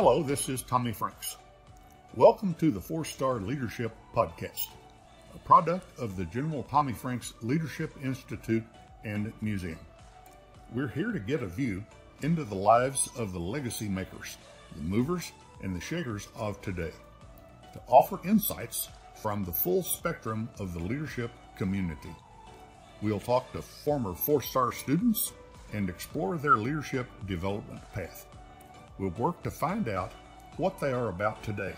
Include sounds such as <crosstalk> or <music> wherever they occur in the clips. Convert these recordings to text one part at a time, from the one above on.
Hello, this is Tommy Franks. Welcome to the Four Star Leadership Podcast, a product of the General Tommy Franks Leadership Institute and Museum. We're here to get a view into the lives of the legacy makers, the movers, and the shakers of today, to offer insights from the full spectrum of the leadership community. We'll talk to former four star students and explore their leadership development path. We'll work to find out what they are about today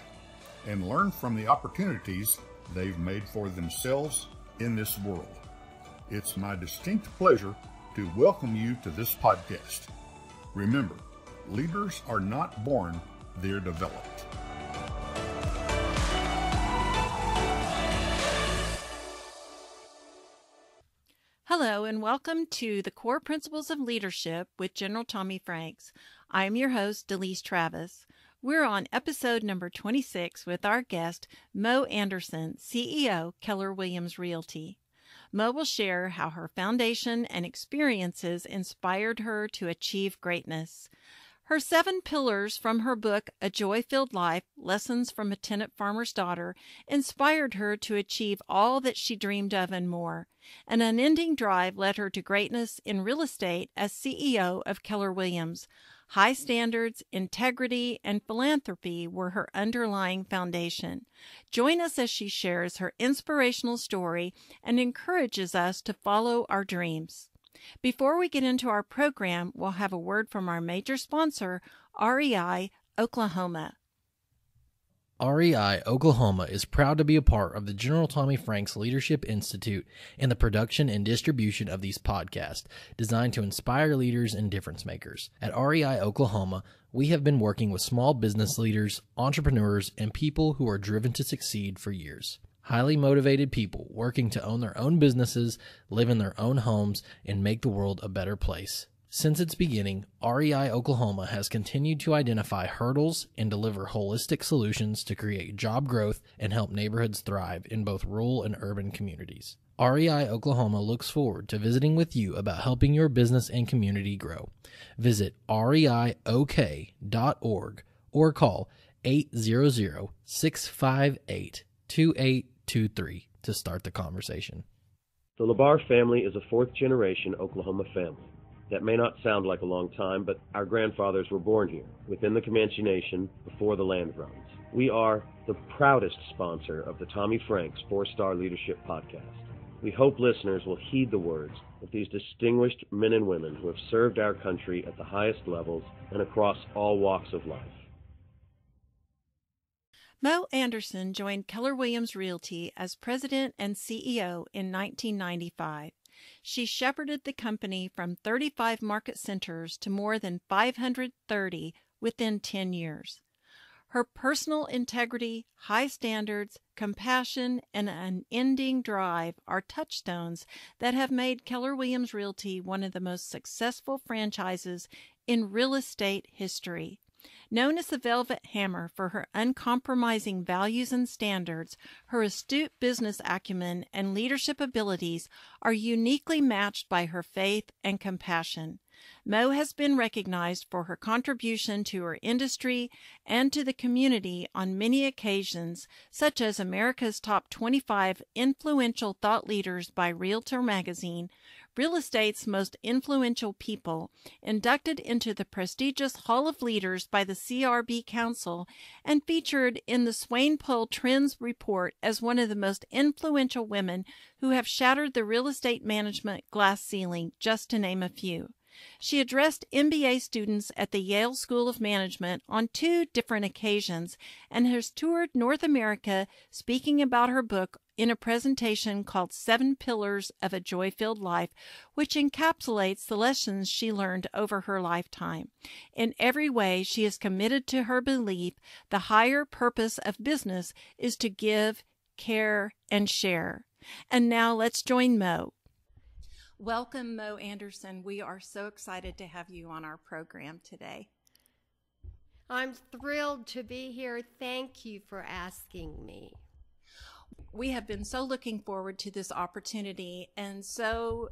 and learn from the opportunities they've made for themselves in this world. It's my distinct pleasure to welcome you to this podcast. Remember, leaders are not born, they're developed. Hello, and welcome to the Core Principles of Leadership with General Tommy Franks. I am your host, Delise Travis. We're on episode number 26 with our guest, Mo Anderson, CEO, Keller Williams Realty. Mo will share how her foundation and experiences inspired her to achieve greatness. Her seven pillars from her book, A Joy Filled Life Lessons from a Tenant Farmer's Daughter, inspired her to achieve all that she dreamed of and more. An unending drive led her to greatness in real estate as CEO of Keller Williams. High standards, integrity, and philanthropy were her underlying foundation. Join us as she shares her inspirational story and encourages us to follow our dreams. Before we get into our program, we'll have a word from our major sponsor, REI Oklahoma. REI Oklahoma is proud to be a part of the General Tommy Franks Leadership Institute and the production and distribution of these podcasts designed to inspire leaders and difference makers. At REI Oklahoma, we have been working with small business leaders, entrepreneurs, and people who are driven to succeed for years highly motivated people working to own their own businesses, live in their own homes, and make the world a better place. Since its beginning, REI Oklahoma has continued to identify hurdles and deliver holistic solutions to create job growth and help neighborhoods thrive in both rural and urban communities. REI Oklahoma looks forward to visiting with you about helping your business and community grow. Visit reiok.org or call 800 658 2823 to start the conversation. The LaBar family is a fourth generation Oklahoma family. That may not sound like a long time, but our grandfathers were born here, within the Comanche Nation, before the land runs. We are the proudest sponsor of the Tommy Franks Four Star Leadership Podcast. We hope listeners will heed the words of these distinguished men and women who have served our country at the highest levels and across all walks of life. Mo Anderson joined Keller Williams Realty as president and CEO in 1995. She shepherded the company from 35 market centers to more than 530 within 10 years. Her personal integrity, high standards, compassion, and unending drive are touchstones that have made Keller Williams Realty one of the most successful franchises in real estate history. Known as the Velvet Hammer for her uncompromising values and standards, her astute business acumen and leadership abilities are uniquely matched by her faith and compassion. Mo has been recognized for her contribution to her industry and to the community on many occasions, such as America's Top 25 Influential Thought Leaders by Realtor Magazine, real estate's most influential people, inducted into the prestigious Hall of Leaders by the CRB Council, and featured in the Swanepoel Trends Report as one of the most influential women who have shattered the real estate management glass ceiling, just to name a few. She addressed MBA students at the Yale School of Management on two different occasions and has toured North America speaking about her book in a presentation called Seven Pillars of a Joy Filled Life, which encapsulates the lessons she learned over her lifetime. In every way, she is committed to her belief the higher purpose of business is to give, care, and share. And now let's join Mo. Welcome, Mo Anderson. We are so excited to have you on our program today. I'm thrilled to be here. Thank you for asking me. We have been so looking forward to this opportunity and so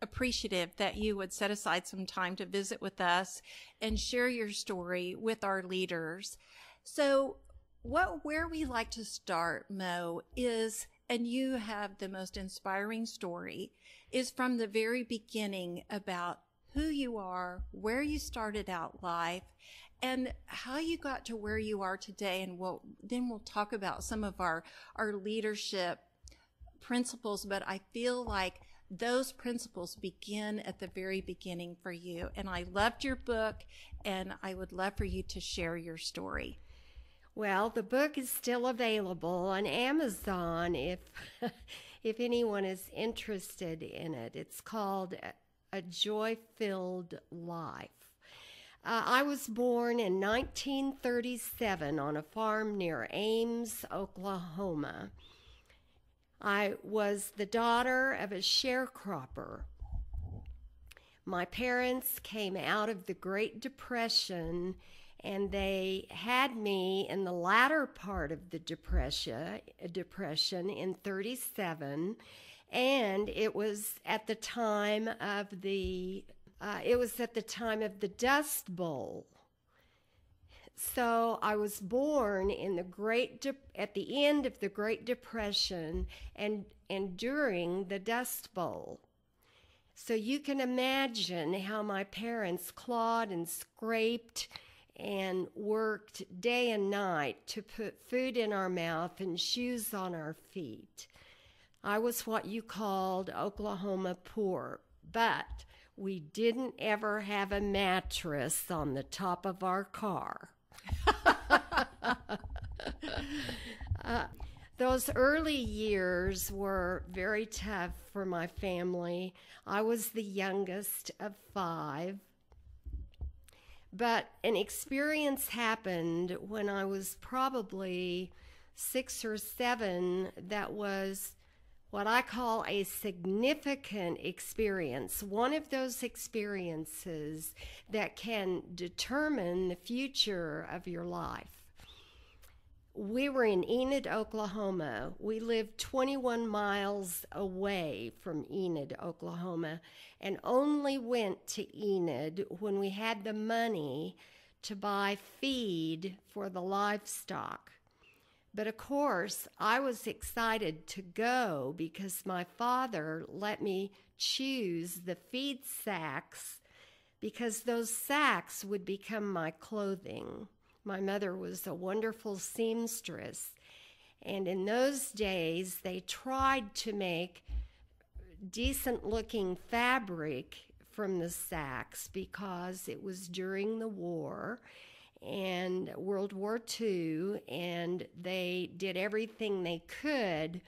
appreciative that you would set aside some time to visit with us and share your story with our leaders. So, what where we like to start, Mo, is and you have the most inspiring story is from the very beginning about who you are, where you started out life, and how you got to where you are today. And we'll, then we'll talk about some of our, our leadership principles, but I feel like those principles begin at the very beginning for you. And I loved your book, and I would love for you to share your story. Well, the book is still available on Amazon if <laughs> if anyone is interested in it. It's called A Joy-Filled Life. Uh, I was born in 1937 on a farm near Ames, Oklahoma. I was the daughter of a sharecropper. My parents came out of the Great Depression and they had me in the latter part of the depression depression in 37 and it was at the time of the uh, it was at the time of the dust bowl so i was born in the great De- at the end of the great depression and and during the dust bowl so you can imagine how my parents clawed and scraped and worked day and night to put food in our mouth and shoes on our feet. I was what you called Oklahoma poor, but we didn't ever have a mattress on the top of our car. <laughs> uh, those early years were very tough for my family. I was the youngest of five. But an experience happened when I was probably six or seven that was what I call a significant experience. One of those experiences that can determine the future of your life we were in Enid, Oklahoma. We lived 21 miles away from Enid, Oklahoma, and only went to Enid when we had the money to buy feed for the livestock. But of course, I was excited to go because my father let me choose the feed sacks because those sacks would become my clothing. My mother was a wonderful seamstress. And in those days, they tried to make decent looking fabric from the sacks because it was during the war and World War II, and they did everything they could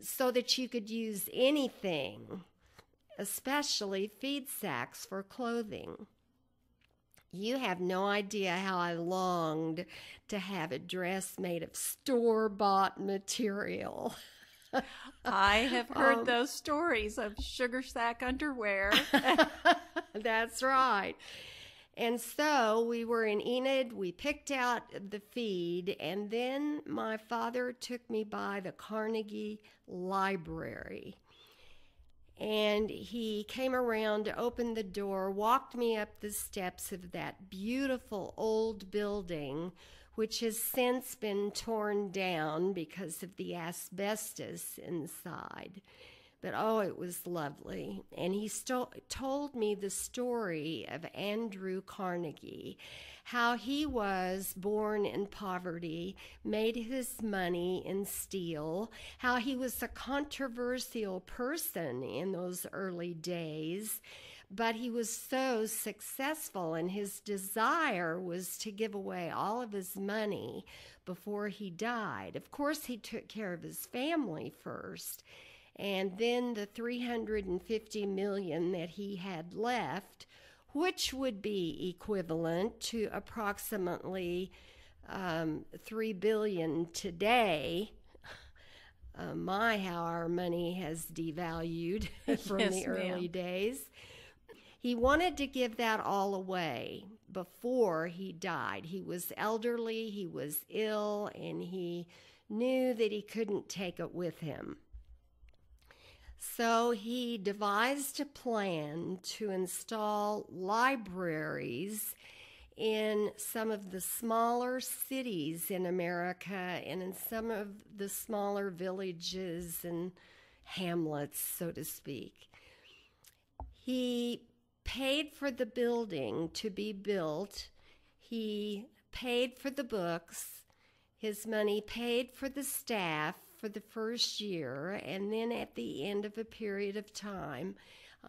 so that you could use anything, especially feed sacks for clothing. You have no idea how I longed to have a dress made of store bought material. I have <laughs> heard um, those stories of sugar sack underwear. <laughs> That's right. And so we were in Enid, we picked out the feed, and then my father took me by the Carnegie Library and he came around, opened the door, walked me up the steps of that beautiful old building, which has since been torn down because of the asbestos inside. But oh, it was lovely. And he sto- told me the story of Andrew Carnegie how he was born in poverty, made his money in steel, how he was a controversial person in those early days. But he was so successful, and his desire was to give away all of his money before he died. Of course, he took care of his family first and then the 350 million that he had left which would be equivalent to approximately um, three billion today. <laughs> Uh, my, how our money has devalued <laughs> <laughs> from yes, the early ma'am. days. He wanted to give that all away before he died. He was elderly, he was ill, and he knew that he couldn't take it with him. So he devised a plan to install libraries in some of the smaller cities in America and in some of the smaller villages and hamlets, so to speak. He paid for the building to be built, he paid for the books, his money paid for the staff for the first year, and then at the end of a period of time,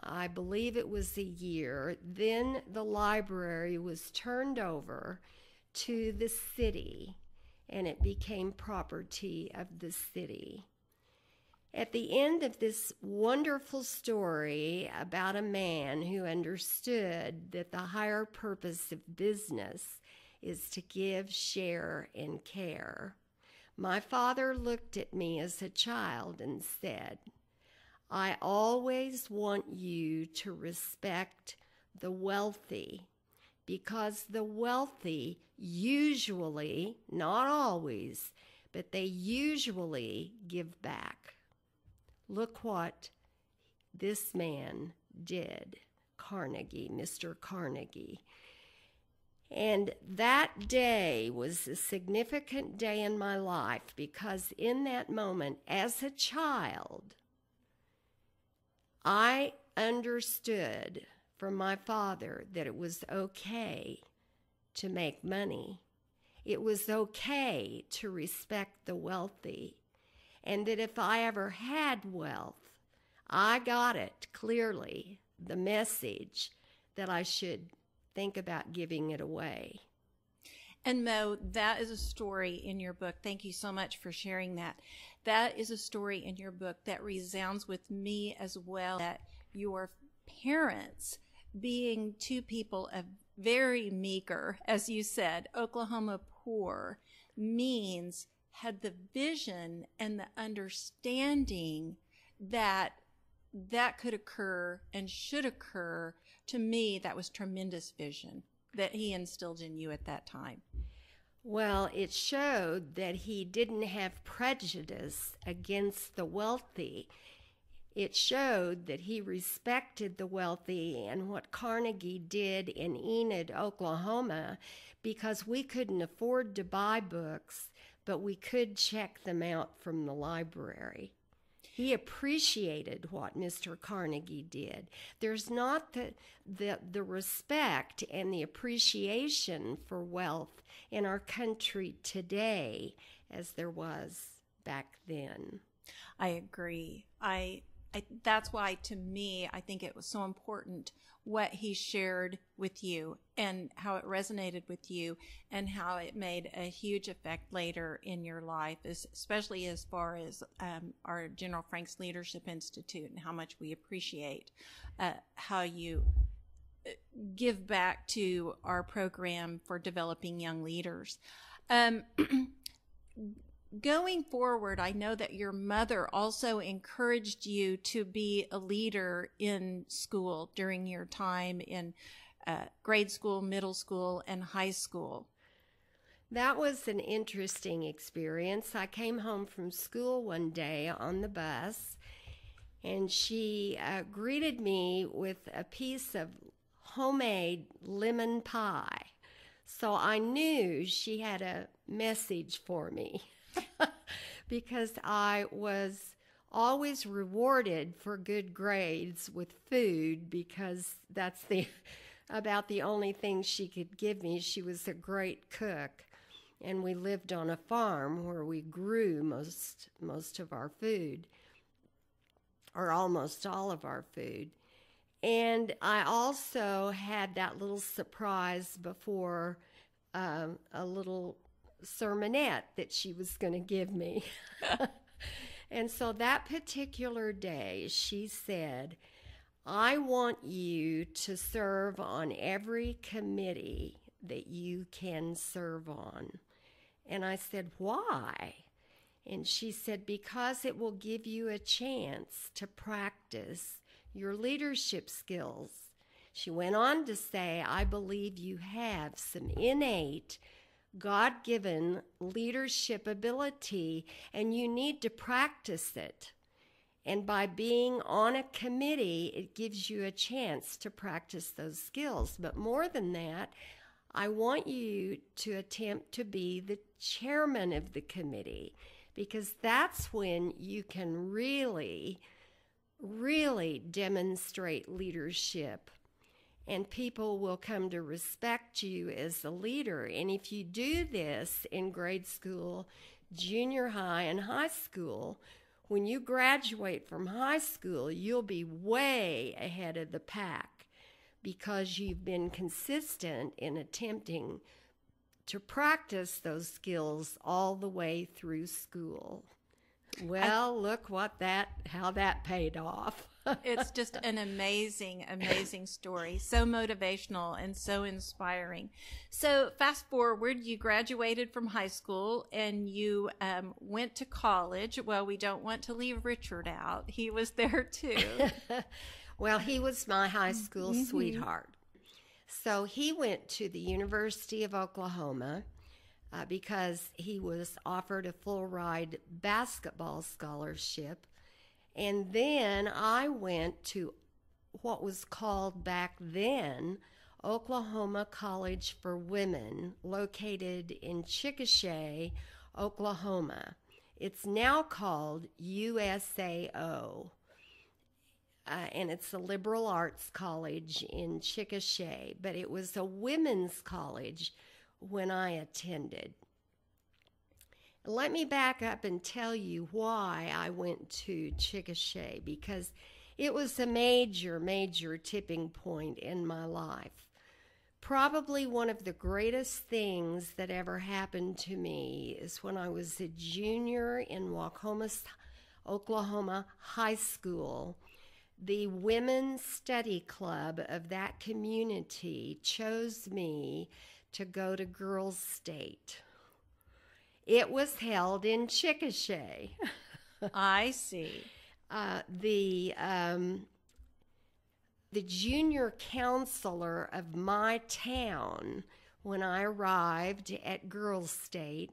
I believe it was a year, then the library was turned over to the city and it became property of the city. At the end of this wonderful story about a man who understood that the higher purpose of business is to give, share, and care, my father looked at me as a child and said, I always want you to respect the wealthy because the wealthy usually, not always, but they usually give back. Look what this man did, Carnegie, Mr. Carnegie. And that day was a significant day in my life because in that moment, as a child, I understood from my father that it was okay to make money. It was okay to respect the wealthy. And that if I ever had wealth, I got it clearly the message that I should think about giving it away. And Mo, that is a story in your book. Thank you so much for sharing that. That is a story in your book that resounds with me as well. That your parents, being two people of very meager, as you said, Oklahoma poor, means had the vision and the understanding that that could occur and should occur. To me, that was tremendous vision that he instilled in you at that time. Well, it showed that he didn't have prejudice against the wealthy. It showed that he respected the wealthy and what Carnegie did in Enid, Oklahoma, because we couldn't afford to buy books, but we could check them out from the library. He appreciated what Mr. Carnegie did. There's not the, the, the respect and the appreciation for wealth in our country today as there was back then. I agree. I, I that's why to me I think it was so important what he shared with you and how it resonated with you and how it made a huge effect later in your life, especially as far as um, our General Franks Leadership Institute and how much we appreciate uh, how you uh, give back to our program for developing young leaders. Um, <clears throat> going forward, I know that your mother also encouraged you to be a leader in school during your time in uh, grade school, middle school, and high school. That was an interesting experience. I came home from school one day on the bus, and she uh, greeted me with a piece of homemade lemon pie. So I knew she had a message for me. <laughs> <laughs> because I was always rewarded for good grades with food because that's the <laughs> about the only thing she could give me. She was a great cook and we lived on a farm where we grew most most of our food or almost all of our food. And I also had that little surprise before um, a little sermonette that she was going to give me. <laughs> and so that particular day, she said, I want you to serve on every committee that you can serve on. And I said, Why? And she said, Because it will give you a chance to practice your leadership skills. She went on to say, I believe you have some innate God given leadership ability, and you need to practice it. And by being on a committee, it gives you a chance to practice those skills. But more than that, I want you to attempt to be the chairman of the committee because that's when you can really, really demonstrate leadership and people will come to respect you as the leader. And if you do this in grade school, junior high, and high school, when you graduate from high school, you'll be way ahead of the pack because you've been consistent in attempting to practice those skills all the way through school. Well, I, look what that how that paid off. It's just an amazing, amazing story. So motivational and so inspiring. So, fast forward, you graduated from high school and you um, went to college. Well, we don't want to leave Richard out, he was there too. <laughs> well, he was my high school mm-hmm. sweetheart. So, he went to the University of Oklahoma. Uh, because he was offered a full ride basketball scholarship and then I went to what was called back then Oklahoma College for Women, located in Chickasha, Oklahoma. It's now called USAO. Uh, and it's a liberal arts college in Chickasha, but it was a women's college when I attended. Let me back up and tell you why I went to Chickasha because it was a major, major tipping point in my life. Probably one of the greatest things that ever happened to me is when I was a junior in Waukomis, Oklahoma High School. The Women's Study Club of that community chose me to go to Girls State. It was held in Chickasha. <laughs> I see. Uh, the um, the junior counselor of my town when I arrived at Girls State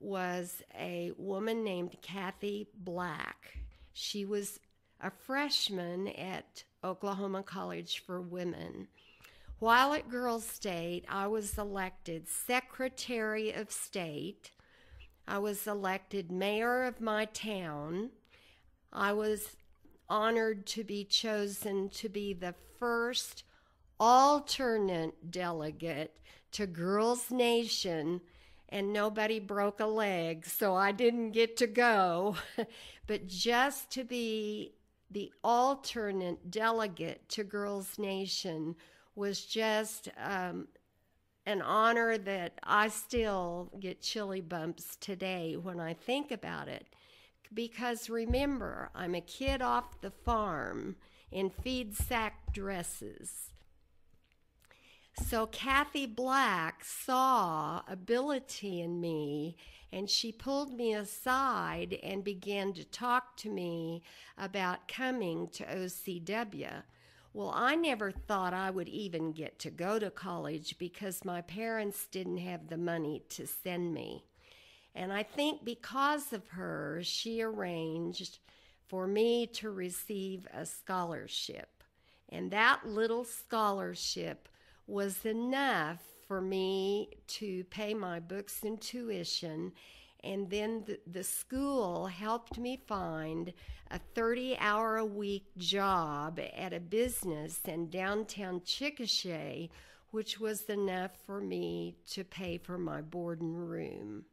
was a woman named Kathy Black. She was a freshman at Oklahoma College for Women. While at Girls State, I was elected Secretary of State I was elected mayor of my town. I was honored to be chosen to be the first alternate delegate to Girls Nation, and nobody broke a leg, so I didn't get to go. <laughs> but just to be the alternate delegate to Girls Nation was just um, an honor that I still get chilly bumps today when I think about it. Because remember, I'm a kid off the farm in feed sack dresses. So Kathy Black saw ability in me and she pulled me aside and began to talk to me about coming to OCW. Well, I never thought I would even get to go to college because my parents didn't have the money to send me. And I think because of her, she arranged for me to receive a scholarship. And that little scholarship was enough for me to pay my books and tuition and then the, the school helped me find a 30 hour a week job at a business in downtown Chickasha, which was enough for me to pay for my board and room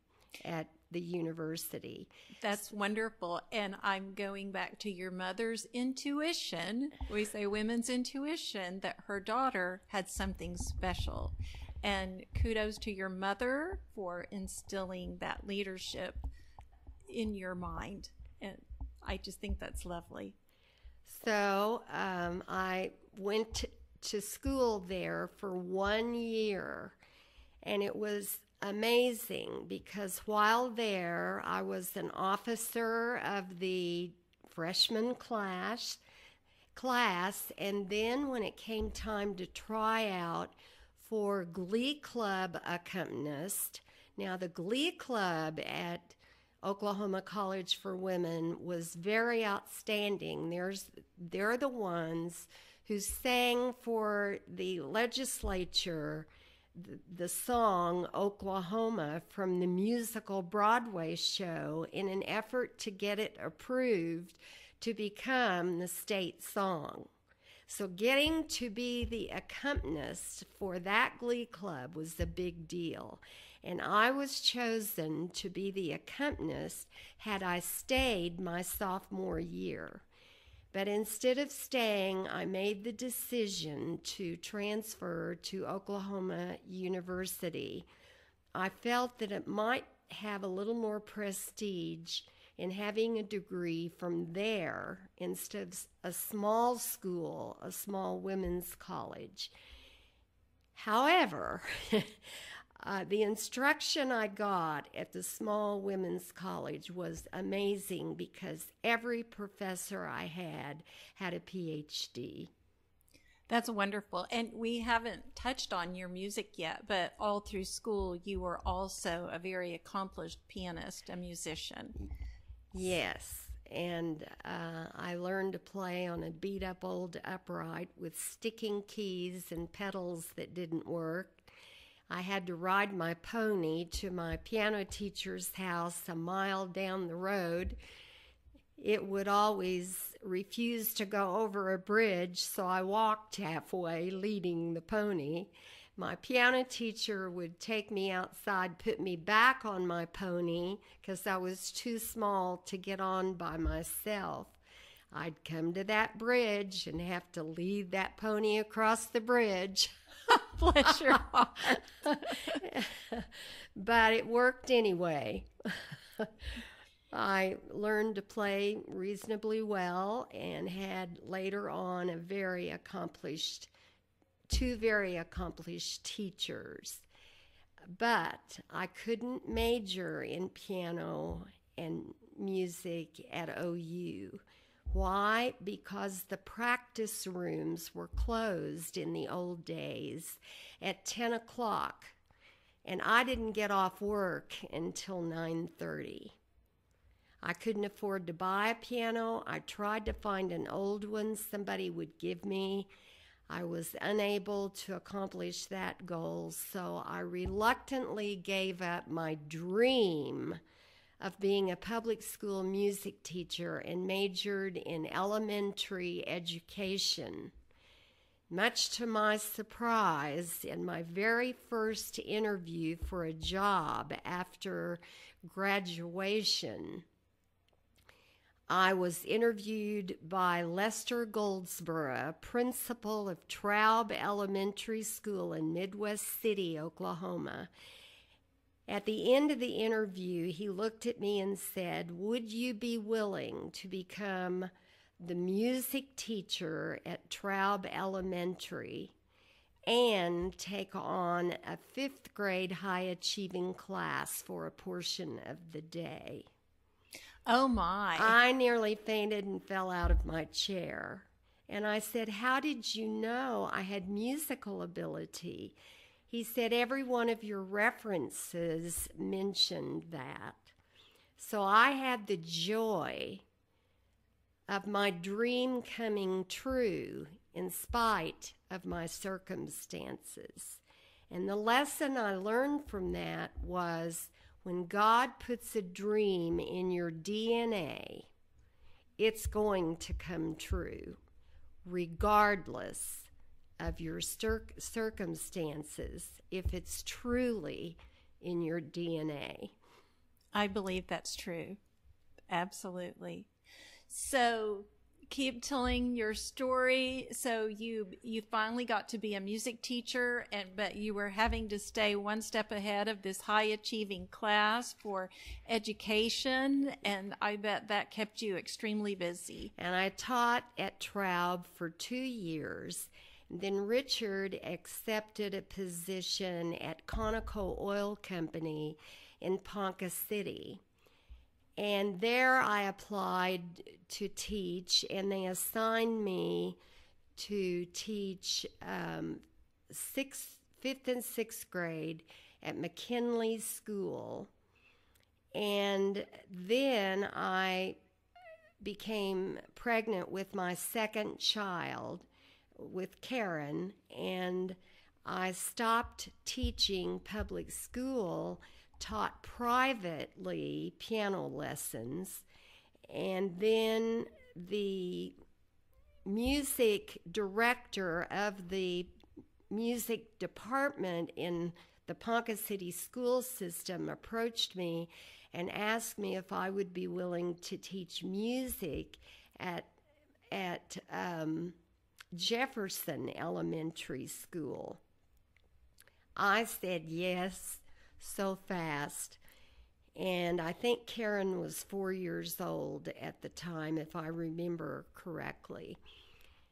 at the university. That's wonderful. And I'm going back to your mother's intuition. We say women's intuition that her daughter had something special. And kudos to your mother for instilling that leadership in your mind. And I just think that's lovely. So um, I went to school there for one year, and it was amazing because while there, I was an officer of the freshman class class and then when it came time to try out for Glee Club accompanist. Now, the Glee Club at Oklahoma College for Women was very outstanding. There's, they're the ones who sang for the legislature the, the song Oklahoma from the musical Broadway show in an effort to get it approved to become the state song. So, getting to be the accompanist for that glee club was a big deal. And I was chosen to be the accompanist had I stayed my sophomore year. But instead of staying, I made the decision to transfer to Oklahoma University. I felt that it might have a little more prestige in having a degree from there instead of a small school, a small women's college. However, <laughs> Uh, the instruction I got at the small women's college was amazing because every professor I had had a PhD. That's wonderful. And we haven't touched on your music yet, but all through school, you were also a very accomplished pianist, a musician. Yes. And uh, I learned to play on a beat up old upright with sticking keys and pedals that didn't work I had to ride my pony to my piano teacher's house a mile down the road. It would always refuse to go over a bridge, so I walked halfway, leading the pony. My piano teacher would take me outside, put me back on my pony because I was too small to get on by myself. I'd come to that bridge and have to lead that pony across the bridge. <laughs> Bless your heart. <laughs> but it worked anyway. I learned to play reasonably well and had later on a very accomplished, two very accomplished teachers. But I couldn't major in piano and music at OU why? Because the practice rooms were closed in the old days at 10 o'clock, and I didn't get off work until 9:30. I couldn't afford to buy a piano. I tried to find an old one somebody would give me. I was unable to accomplish that goal, so I reluctantly gave up my dream of being a public school music teacher and majored in elementary education. Much to my surprise, in my very first interview for a job after graduation, I was interviewed by Lester Goldsboro, principal of Traub Elementary School in Midwest City, Oklahoma. At the end of the interview, he looked at me and said, Would you be willing to become the music teacher at Traub Elementary and take on a fifth grade high achieving class for a portion of the day? Oh my. I nearly fainted and fell out of my chair. And I said, How did you know I had musical ability? He said every one of your references mentioned that. So I had the joy of my dream coming true in spite of my circumstances. And the lesson I learned from that was when God puts a dream in your DNA, it's going to come true, regardless of your cir- circumstances if it's truly in your DNA. I believe that's true. Absolutely. So keep telling your story. So you you finally got to be a music teacher and but you were having to stay one step ahead of this high achieving class for education and I bet that kept you extremely busy. And I taught at Traub for 2 years then Richard accepted a position at Conoco Oil Company in Ponca City. And there I applied to teach, and they assigned me to teach um, sixth, fifth, and sixth grade at McKinley School. And then I became pregnant with my second child with Karen, and I stopped teaching public school, taught privately piano lessons, and then the music director of the music department in the Ponca City school system approached me and asked me if I would be willing to teach music at at um, Jefferson Elementary School. I said yes so fast. And I think Karen was four years old at the time, if I remember correctly.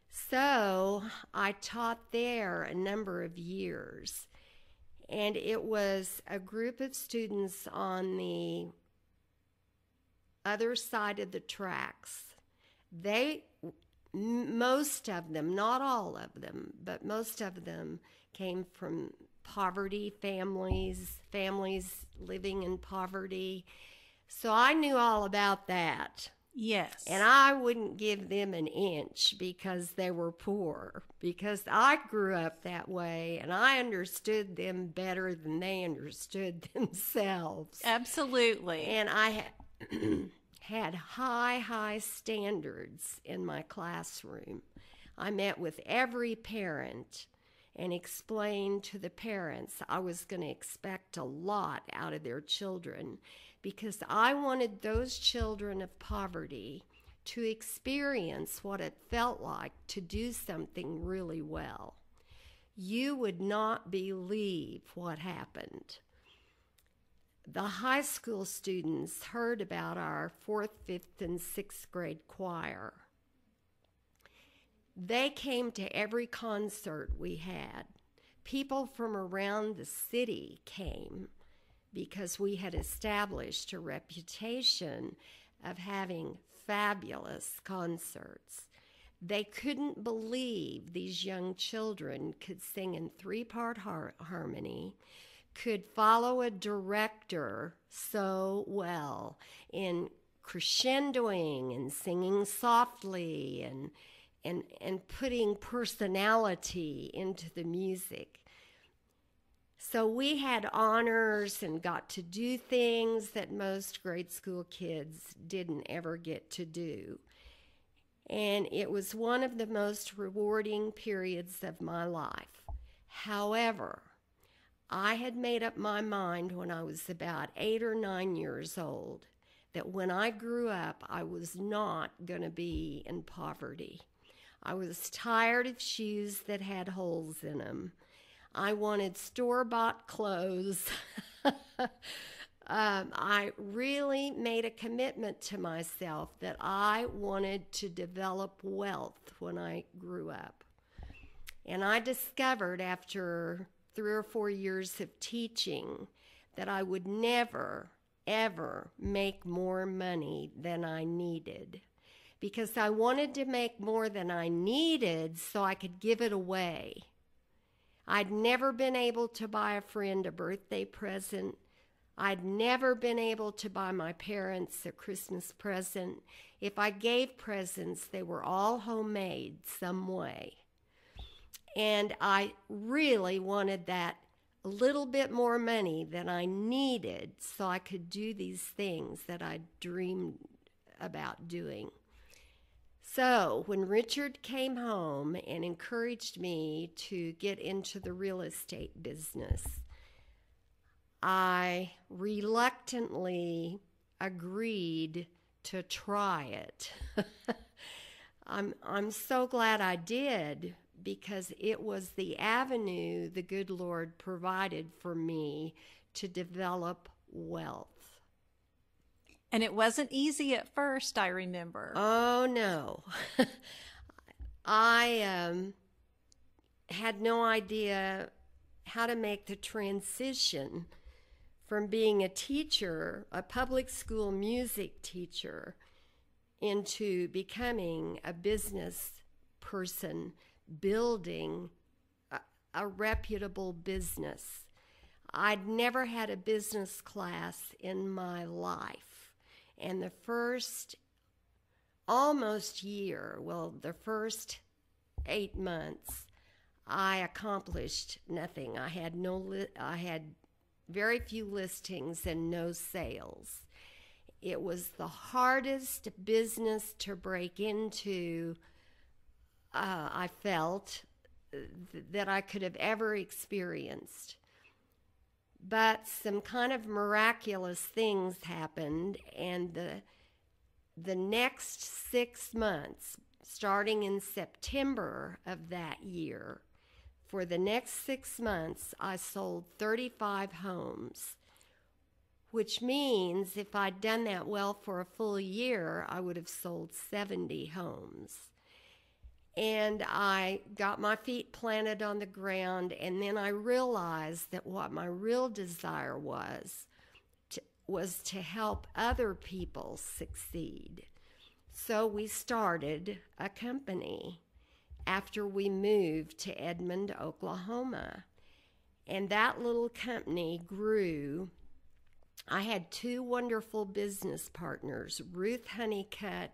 So I taught there a number of years. And it was a group of students on the other side of the tracks. They, most of them, not all of them, but most of them came from poverty families, families living in poverty. So I knew all about that. Yes. And I wouldn't give them an inch because they were poor, because I grew up that way and I understood them better than they understood <laughs> themselves. Absolutely. And I <clears throat> had, high, high standards in my classroom. I met with every parent and explained to the parents I was going to expect a lot out of their children because I wanted those children of poverty to experience what it felt like to do something really well. You would not believe what happened. The high school students heard about our fourth, fifth, and sixth grade choir. They came to every concert we had. People from around the city came because we had established a reputation of having fabulous concerts. They couldn't believe these young children could sing in three part har- harmony, could follow a director so well in crescendoing and singing softly and and and putting personality into the music. So we had honors and got to do things that most grade school kids didn't ever get to do. And it was one of the most rewarding periods of my life. However, I had made up my mind when I was about eight or nine years old that when I grew up, I was not going to be in poverty. I was tired of shoes that had holes in them. I wanted store bought clothes. <laughs> um, I really made a commitment to myself that I wanted to develop wealth when I grew up. And I discovered after three or four years of teaching that I would never, ever make more money than I needed because I wanted to make more than I needed so I could give it away. I'd never been able to buy a friend a birthday present. I'd never been able to buy my parents a Christmas present. If I gave presents, they were all homemade some way. And I really wanted that a little bit more money than I needed so I could do these things that I dreamed about doing. So, when Richard came home and encouraged me to get into the real estate business, I reluctantly agreed to try it. <laughs> I'm, I'm so glad I did because it was the avenue the good Lord provided for me to develop wealth. And it wasn't easy at first, I remember. Oh, no. <laughs> I um, had no idea how to make the transition from being a teacher, a public school music teacher, into becoming a business person building a, a reputable business. I'd never had a business class in my life. And the first almost year, well, the first eight months, I accomplished nothing. I had no, li- I had very few listings and no sales. It was the hardest business to break into, uh, I felt, th- that I could have ever experienced. But some kind of miraculous things happened, and the the next six months, starting in September of that year, for the next six months, I sold 35 homes, which means if I'd done that well for a full year, I would have sold 70 homes. And I got my feet planted on the ground, and then I realized that what my real desire was to, was to help other people succeed. So we started a company after we moved to Edmond, Oklahoma. And that little company grew. I had two wonderful business partners, Ruth Honeycutt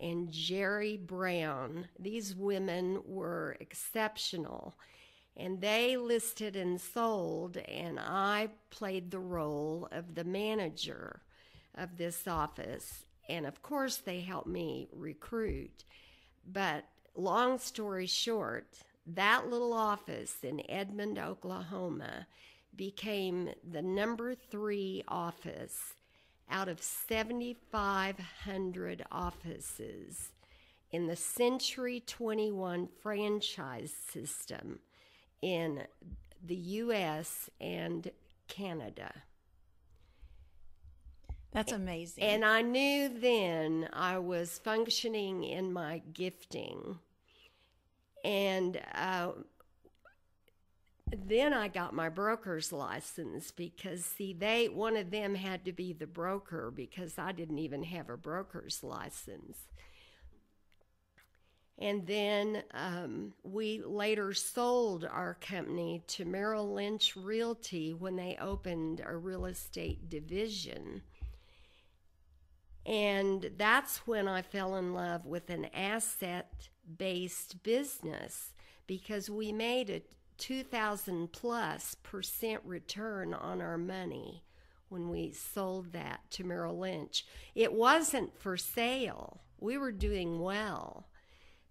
and Jerry Brown. These women were exceptional. And they listed and sold, and I played the role of the manager of this office. And of course, they helped me recruit. But long story short, that little office in Edmond, Oklahoma became the number three office out of 7,500 offices in the Century 21 franchise system in the U.S. and Canada. That's amazing. And I knew then I was functioning in my gifting. And uh, then I got my broker's license because, see, they one of them had to be the broker because I didn't even have a broker's license. And then um, we later sold our company to Merrill Lynch Realty when they opened a real estate division. And that's when I fell in love with an asset based business because we made a 2000 plus percent return on our money when we sold that to Merrill Lynch. It wasn't for sale, we were doing well,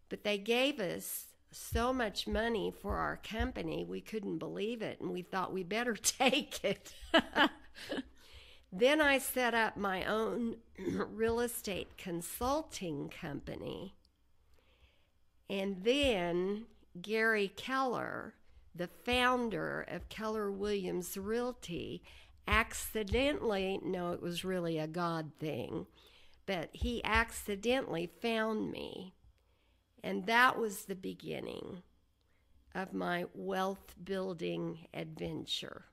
but they gave us so much money for our company, we couldn't believe it, and we thought we better <laughs> take it. then I set up my own <clears throat> real estate consulting company. And then Gary Keller, the founder of Keller Williams Realty, accidentally, no, it was really a God thing, but he accidentally found me. And that was the beginning of my wealth building adventure.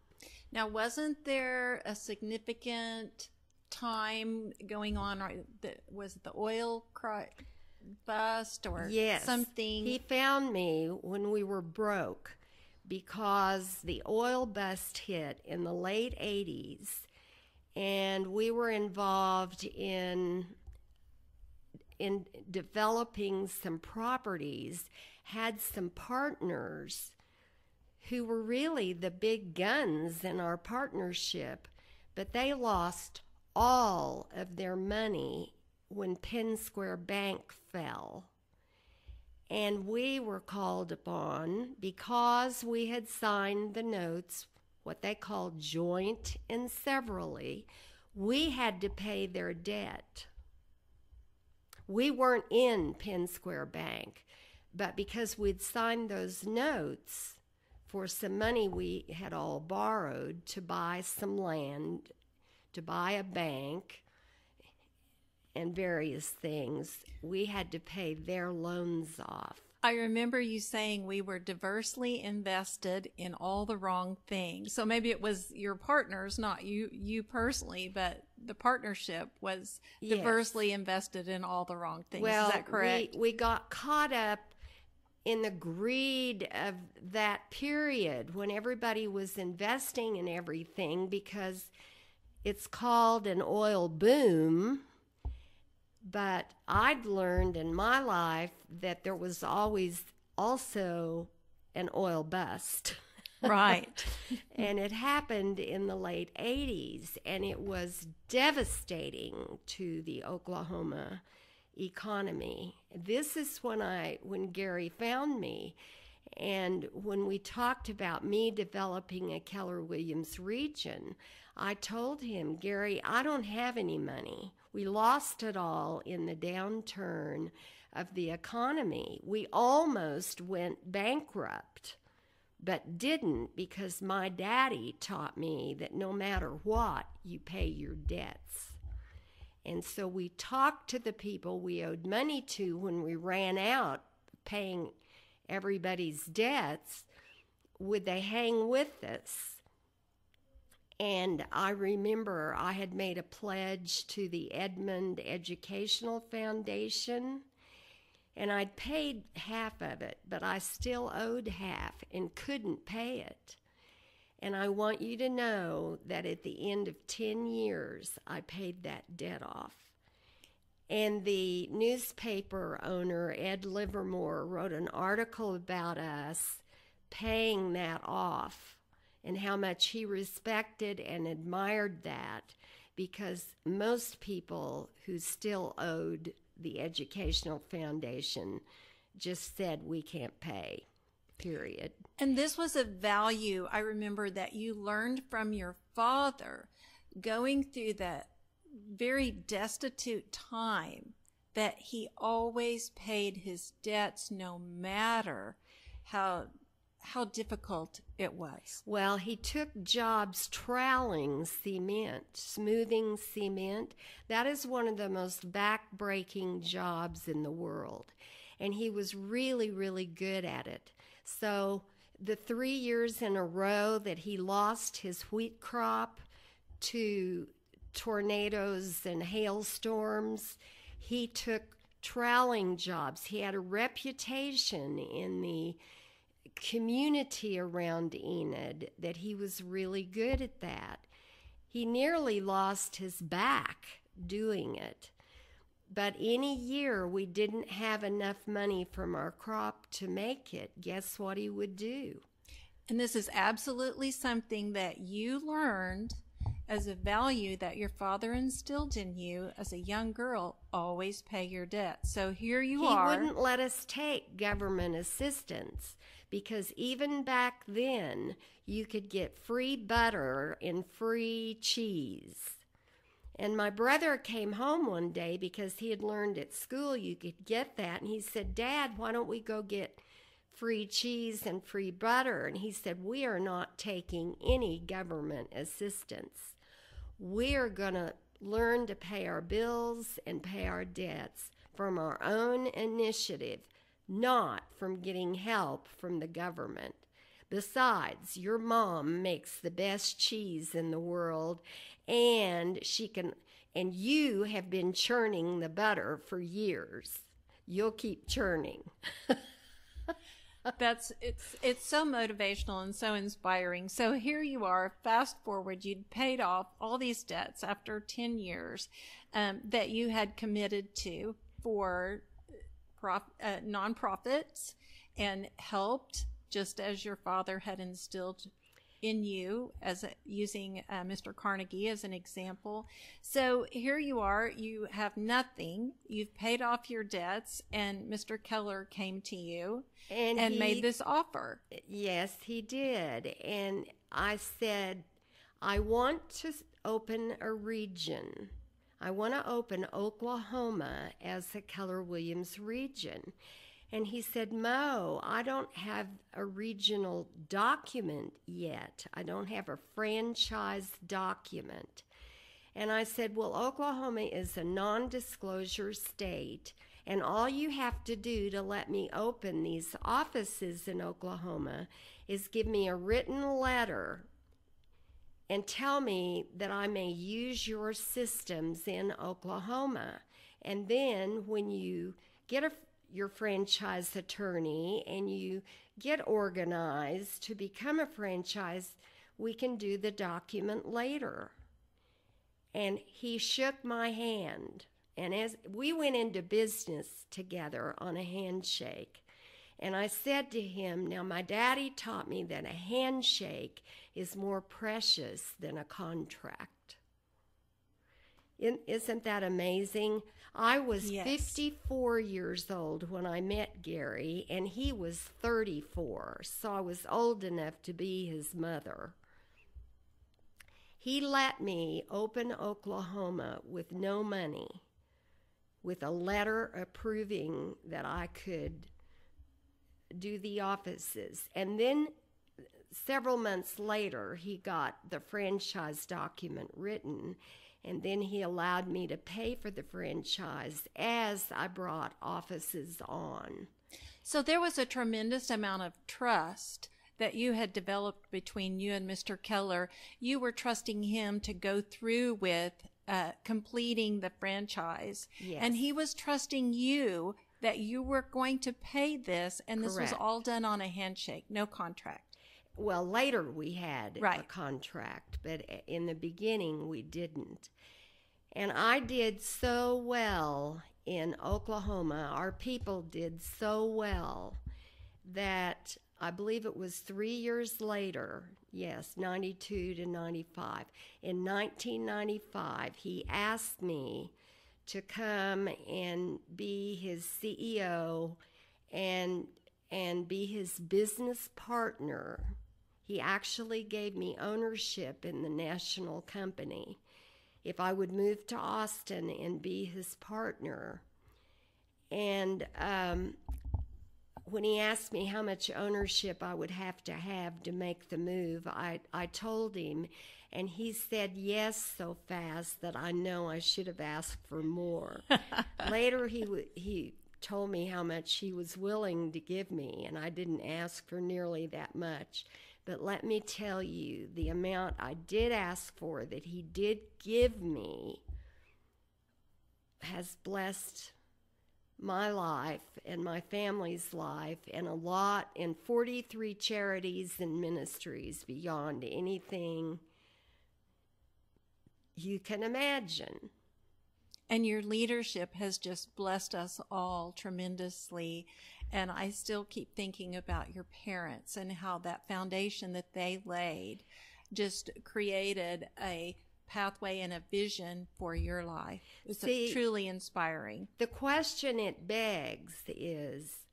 Now, wasn't there a significant time going on? Right, that was it the oil cry, bust or yes, something? He found me when we were broke because the oil bust hit in the late '80s, and we were involved in in developing some properties. Had some partners who were really the big guns in our partnership, but they lost all of their money when Penn Square Bank fell. And we were called upon because we had signed the notes, what they called joint and severally, we had to pay their debt. We weren't in Penn Square Bank, but because we'd signed those notes, for some money we had all borrowed to buy some land, to buy a bank, and various things. We had to pay their loans off. I remember you saying we were diversely invested in all the wrong things. So maybe it was your partners, not you you personally, but the partnership was Yes. diversely invested in all the wrong things. Well, Is that correct? We, we got caught up in the greed of that period when everybody was investing in everything because it's called an oil boom. But I'd learned in my life that there was always also an oil bust. Right. <laughs> and it happened in the late 80s, and it was devastating to the Oklahoma economy. This is when I when Gary found me and when we talked about me developing a Keller Williams region, I told him, Gary, I don't have any money. We lost it all in the downturn of the economy. We almost went bankrupt but didn't because my daddy taught me that no matter what, you pay your debts. And so we talked to the people we owed money to when we ran out paying everybody's debts. Would they hang with us? And I remember I had made a pledge to the Edmond Educational Foundation and I'd paid half of it, but I still owed half and couldn't pay it. And I want you to know that at the end of 10 years, I paid that debt off. And the newspaper owner, Ed Livermore, wrote an article about us paying that off and how much he respected and admired that because most people who still owed the Educational Foundation just said we can't pay, period. And this was a value I remember that you learned from your father going through that very destitute time that he always paid his debts no matter how how difficult it was. Well, he took jobs troweling cement, smoothing cement. That is one of the most back-breaking jobs in the world. And he was really, really good at it. So the three years in a row that he lost his wheat crop to tornadoes and hailstorms, he took troweling jobs. He had a reputation in the community around Enid that he was really good at that. He nearly lost his back doing it. But any year we didn't have enough money from our crop to make it, guess what he would do? And this is absolutely something that you learned as a value that your father instilled in you as a young girl always pay your debt. So here you he are. He wouldn't let us take government assistance because even back then you could get free butter and free cheese. And my brother came home one day because he had learned at school you could get that. And he said, Dad, why don't we go get free cheese and free butter? And he said, We are not taking any government assistance. We are going to learn to pay our bills and pay our debts from our own initiative not from getting help from the government. Besides, your mom makes the best cheese in the world and she can and you have been churning the butter for years. You'll keep churning. <laughs> That's it's it's so motivational and so inspiring. So here you are. Fast forward, you'd paid off all these debts after ten years um, that you had committed to for prof, uh, nonprofits and helped just as your father had instilled in you as a, using uh, Mr. Carnegie as an example. So here you are, you have nothing, you've paid off your debts, and Mr. Keller came to you and, and he, made this offer. Yes, he did. And I said, I want to open a region I want to open Oklahoma as the Keller Williams region. And he said, Mo, I don't have a regional document yet. I don't have a franchise document. And I said, Well, Oklahoma is a non disclosure state. And all you have to do to let me open these offices in Oklahoma is give me a written letter and tell me that I may use your systems in Oklahoma. And then when you get a your franchise attorney and you get organized to become a franchise, we can do the document later. And he shook my hand. And as we went into business together on a handshake, and I said to him, Now, my daddy taught me that a handshake is more precious than a contract. Isn't that amazing? I was Yes. 54 years old when I met Gary, and he was 34, so I was old enough to be his mother. He let me open Oklahoma with no money, with a letter approving that I could do the offices. And then several months later, he got the franchise document written, and then he allowed me to pay for the franchise as I brought offices on. So there was a tremendous amount of trust that you had developed between you and Mr. Keller. You were trusting him to go through with uh, completing the franchise, Yes. and he was trusting you that you were going to pay this, and this was all done on a handshake, no contract. Well, later we had a contract, but in the beginning we didn't. And I did so well in Oklahoma, our people did so well that I believe it was three years later, yes, 92 to 95. In 1995, he asked me to come and be his CEO and and be his business partner. He actually gave me ownership in the national company if I would move to Austin and be his partner. And um, when he asked me how much ownership I would have to have to make the move, I, I told him, and he said yes so fast that I know I should have asked for more. <laughs> Later, he w- he told me how much he was willing to give me, and I didn't ask for nearly that much. But let me tell you, the amount I did ask for that he did give me has blessed my life and my family's life and a lot in 43 charities and ministries beyond anything you can imagine. And your leadership has just blessed us all tremendously. And I still keep thinking about your parents and how that foundation that they laid just created a pathway and a vision for your life. It's See- truly inspiring. The question it begs is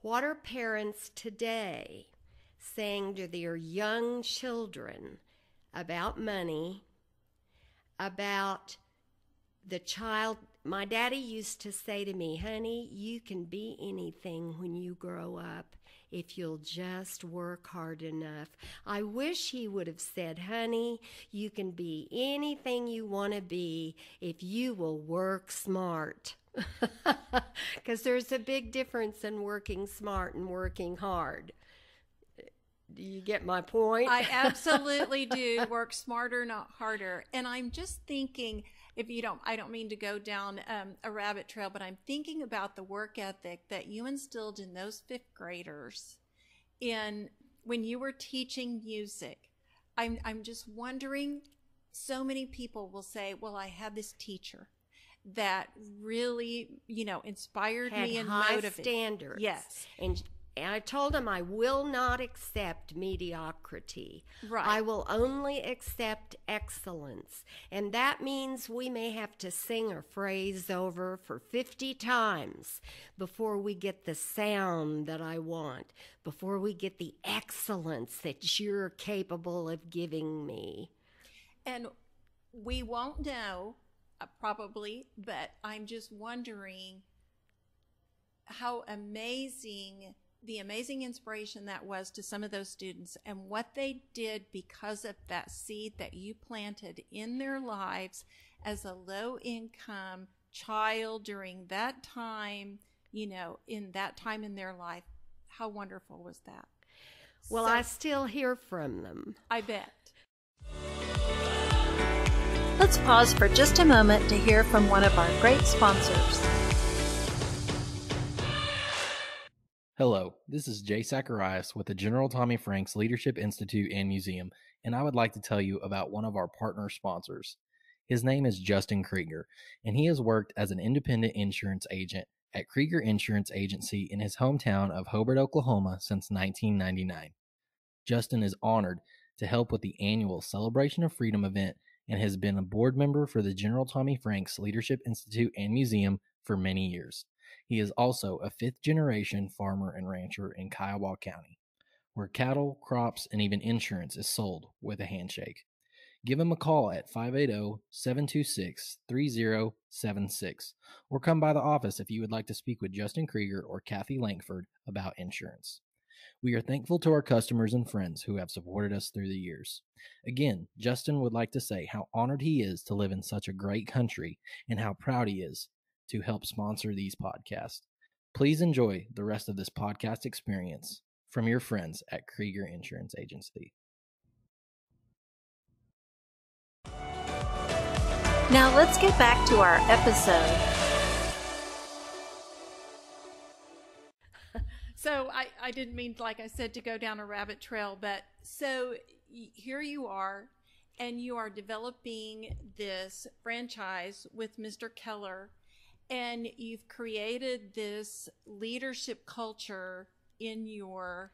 what are parents today saying to their young children about money, about the child? My daddy used to say to me, honey, you can be anything when you grow up if you'll just work hard enough. I wish he would have said, honey, you can be anything you want to be if you will work smart. <laughs> Because there's a big difference in working smart and working hard. Do you get my point? I <laughs> absolutely do work smarter, not harder. And I'm just thinking, if you don't, I don't mean to go down um, a rabbit trail, but I'm thinking about the work ethic that you instilled in those fifth graders in when you were teaching music. I'm, I'm just wondering, so many people will say, well, I had this teacher that really, you know, inspired had me and high motivated. standards. Yes. And, and I told him I will not accept mediocrity. Right. I will only accept excellence. And that means we may have to sing a phrase over for 50 times before we get the sound that I want, before we get the excellence that you're capable of giving me. And we won't know, uh, probably, but I'm just wondering how amazing the amazing inspiration that was to some of those students and what they did because of that seed that you planted in their lives as a low income child during that time, you know, in that time in their life. How wonderful was that? Well, So- I still hear from them. I bet. Let's pause for just a moment to hear from one of our great sponsors. Hello, this is Jay Zacharias with the General Tommy Franks Leadership Institute and Museum, and I would like to tell you about one of our partner sponsors. His name is Justin Krieger, and he has worked as an independent insurance agent at Krieger Insurance Agency in his hometown of Hobart, Oklahoma since 1999. Justin is honored to help with the annual Celebration of Freedom event and has been a board member for the General Tommy Franks Leadership Institute and Museum for many years. He is also a fifth generation farmer and rancher in Kiowa County, where cattle, crops, and even insurance is sold with a handshake. Give him a call at 580 726 3076 or come by the office if you would like to speak with Justin Krieger or Kathy Lankford about insurance. We are thankful to our customers and friends who have supported us through the years. Again, Justin would like to say how honored he is to live in such a great country and how proud he is to help sponsor these podcasts. Please enjoy the rest of this podcast experience from your friends at Krieger Insurance Agency. Now let's get back to our episode. <laughs> So I, I didn't mean, like I said, to go down a rabbit trail, but so here you are, and you are developing this franchise with Mr. Keller and you've created this leadership culture in your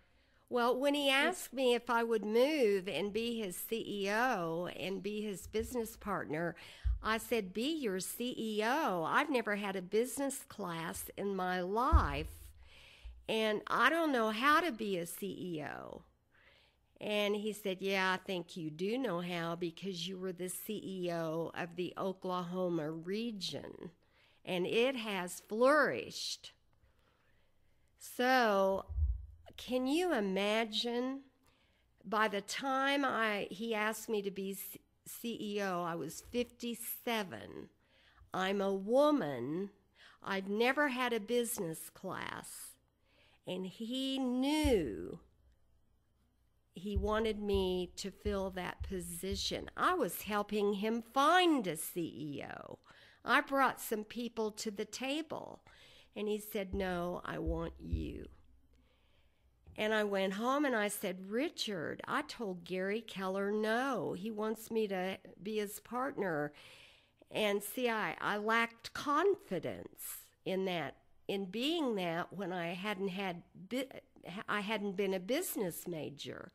well, when he asked me if I would move and be his CEO and be his business partner, I said, Be your CEO. I've never had a business class in my life, and I don't know how to be a CEO. And he said, Yeah, I think you do know how because you were the CEO of the Oklahoma region and it has flourished. So, can you imagine? By the time I he asked me to be CEO, I was 57. I'm a woman. I'd never had a business class. And he knew he wanted me to fill that position. I was helping him find a CEO. I brought some people to the table. And he said, No, I want you. And I went home and I said, Richard, I told Gary Keller no. He wants me to be his partner. And see, I, I lacked confidence in that, in being that when I hadn't had, I hadn't been a business major.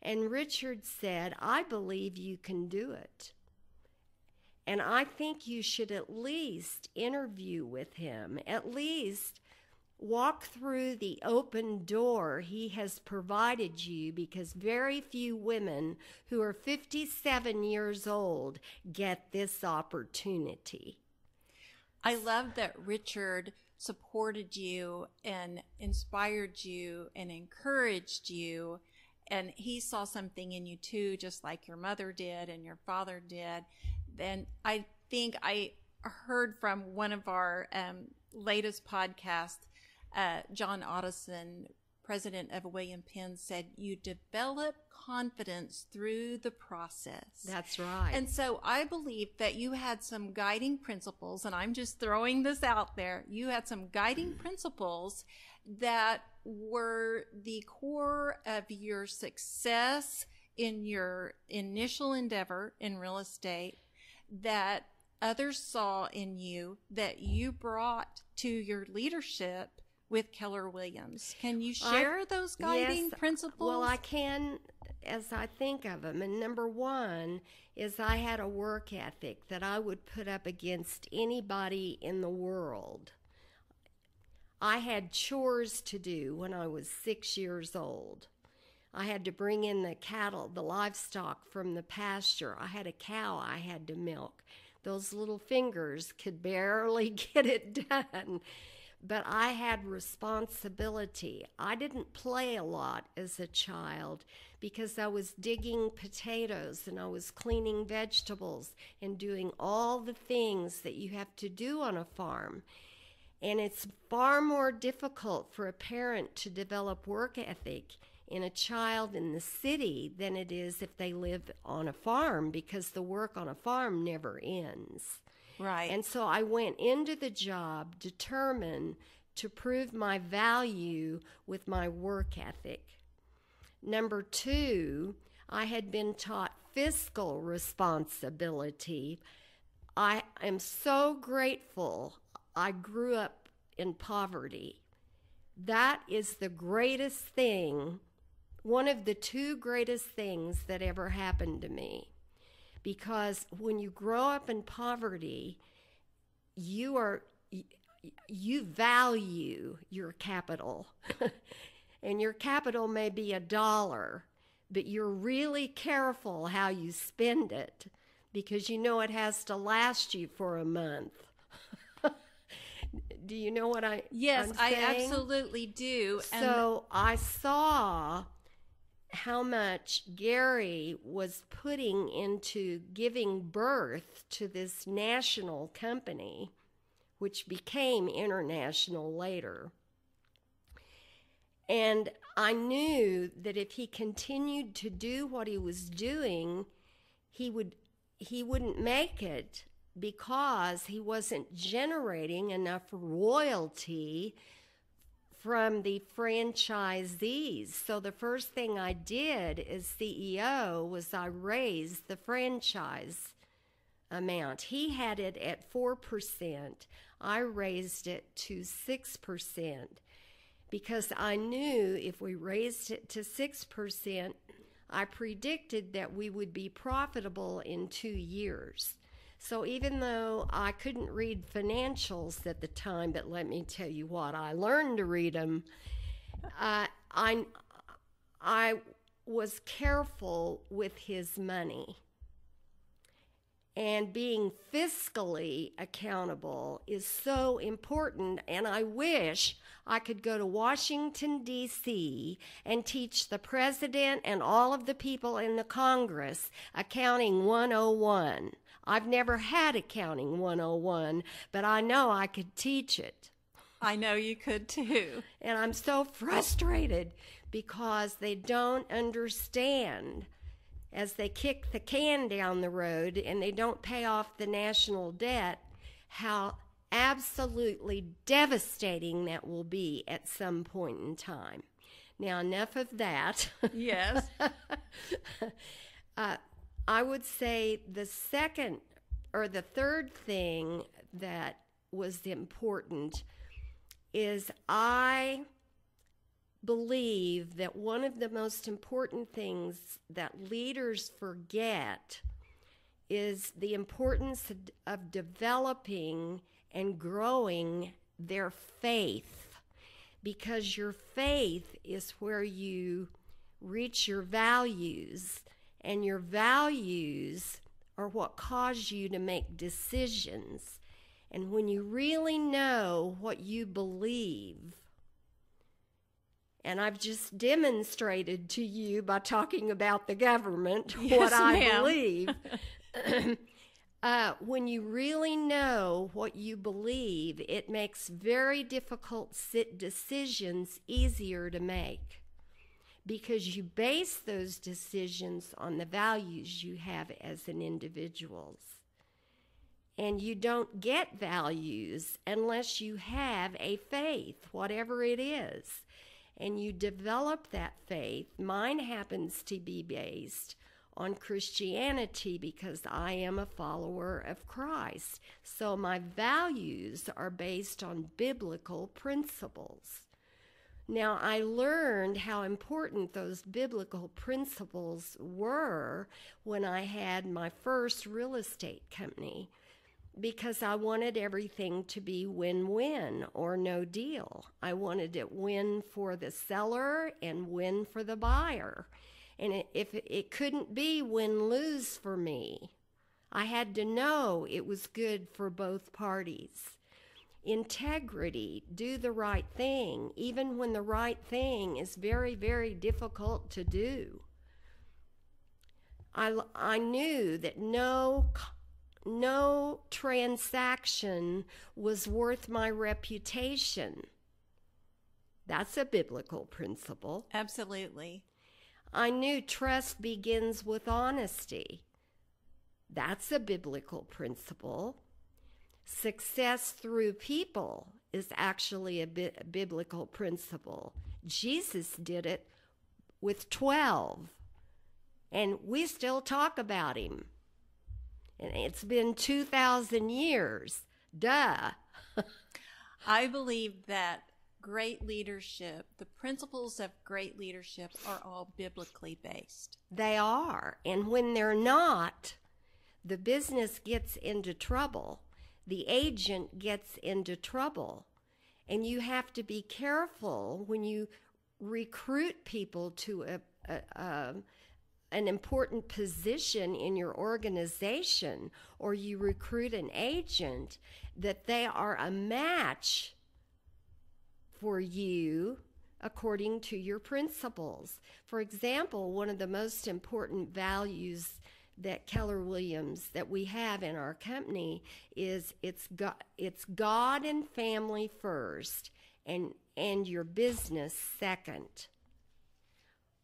And Richard said, I believe you can do it. And I think you should at least interview with him, at least walk through the open door he has provided you because very few women who are 57 years old get this opportunity. I love that Richard supported you and inspired you and encouraged you. And he saw something in you too, just like your mother did and your father did and I think I heard from one of our um, latest podcasts, uh, John Ottosson, president of William Penn, said you develop confidence through the process. That's right. And so I believe that you had some guiding principles, and I'm just throwing this out there. You had some guiding principles that were the core of your success in your initial endeavor in real estate that others saw in you that you brought to your leadership with Keller Williams. Can you share I, those guiding yes, principles? Well, I can as I think of them. And number one is I had a work ethic that I would put up against anybody in the world. I had chores to do when I was six years old. I had to bring in the cattle, the livestock from the pasture. I had a cow I had to milk. Those little fingers could barely <laughs> get it done. But I had responsibility. I didn't play a lot as a child because I was digging potatoes and I was cleaning vegetables and doing all the things that you have to do on a farm. And it's far more difficult for a parent to develop work ethic in a child in the city than it is if they live on a farm because the work on a farm never ends. Right. And so I went into the job determined to prove my value with my work ethic. Number two, I had been taught fiscal responsibility. I am so grateful I grew up in poverty. That is the greatest thing, one of the two greatest things that ever happened to me. Because when you grow up in poverty, you are you value your capital. <laughs> and your capital may be a dollar, but you're really careful how you spend it because you know it has to last you for a month. <laughs> do you know what I Yes, I absolutely do. So I saw how much Gary was putting into giving birth to this national company, which became international later. And I knew that if he continued to do what he was doing, he would he wouldn't make it because he wasn't generating enough royalty from the franchisees. So the first thing I did as CEO was I raised the franchise amount. He had it at 4%. I raised it to 6% because I knew if we raised it to 6%, I predicted that we would be profitable in two years. So even though I couldn't read financials at the time, but let me tell you what, I learned to read them. Uh, I I was careful with his money. And being fiscally accountable is so important. And I wish I could go to Washington, D.C. and teach the president and all of the people in the Congress Accounting 101. I've never had Accounting 101, but I know I could teach it. I know you could too. And I'm so frustrated because they don't understand as they kick the can down the road and they don't pay off the national debt, how absolutely devastating that will be at some point in time. Now, enough of that. Yes. <laughs> uh, I would say the second or the third thing that was important is I believe that one of the most important things that leaders forget is the importance of, developing and growing their faith. Because your faith is where you reach your values and your values are what cause you to make decisions and when you really know what you believe and I've just demonstrated to you by talking about the government <laughs> Yes, what I ma'am. believe. <laughs> <clears throat> uh, when you really know what you believe, it makes very difficult sit decisions easier to make because you base those decisions on the values you have as an individuals. And you don't get values unless you have a faith, whatever it is and you develop that faith. Mine happens to be based on Christianity because I am a follower of Christ. So my values are based on biblical principles. Now, I learned how important those biblical principles were when I had my first real estate company because I wanted everything to be win win or no deal. I wanted it win for the seller and win for the buyer. And it, if it couldn't be win lose for me, I had to know it was good for both parties. Integrity, do the right thing, even when the right thing is very, very difficult to do. I, I knew that no no transaction was worth my reputation. That's a biblical principle. Absolutely. I knew trust begins with honesty. That's a biblical principle. Success through people is actually a, bi- biblical principle. Jesus did it with 12, and we still talk about him. And it's been 2,000 years. Duh. <laughs> I believe that great leadership, the principles of great leadership are all biblically based. They are. And when they're not, the business gets into trouble. The agent gets into trouble. And you have to be careful when you recruit people to a, a, a an important position in your organization or you recruit an agent that they are a match for you according to your principles. For example, one of the most important values that Keller Williams that we have in our company is it's God, it's God and family first and and your business second.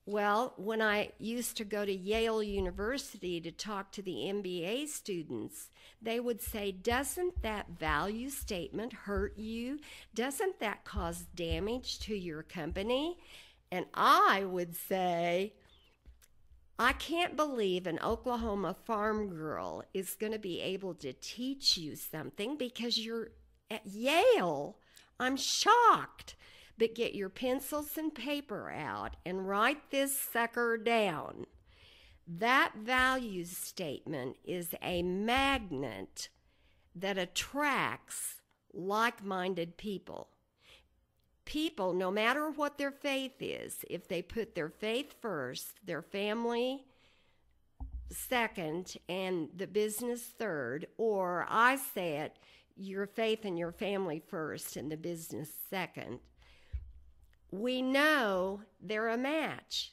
Well, when I used to go to Yale University to talk to the MBA students, they would say, Doesn't that value statement hurt you? Doesn't that cause damage to your company? And I would say, I can't believe an Oklahoma farm girl is going to be able to teach you something because you're at Yale. I'm shocked. But get your pencils and paper out and write this sucker down. That values statement is a magnet that attracts like minded people. People, no matter what their faith is, if they put their faith first, their family second, and the business third, or I say it, your faith and your family first and the business second, we know they're a match.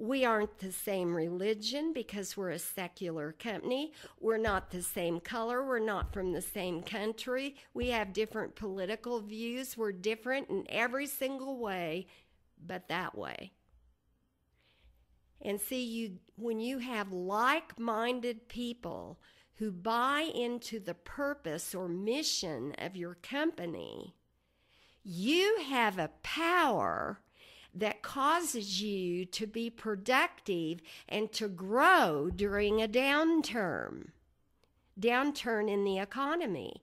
We aren't the same religion because we're a secular company. We're not the same color. We're not from the same country. We have different political views. We're different in every single way, but that way. And see, you when you have like-minded people who buy into the purpose or mission of your company, you have a power that causes you to be productive and to grow during a downturn, downturn in the economy.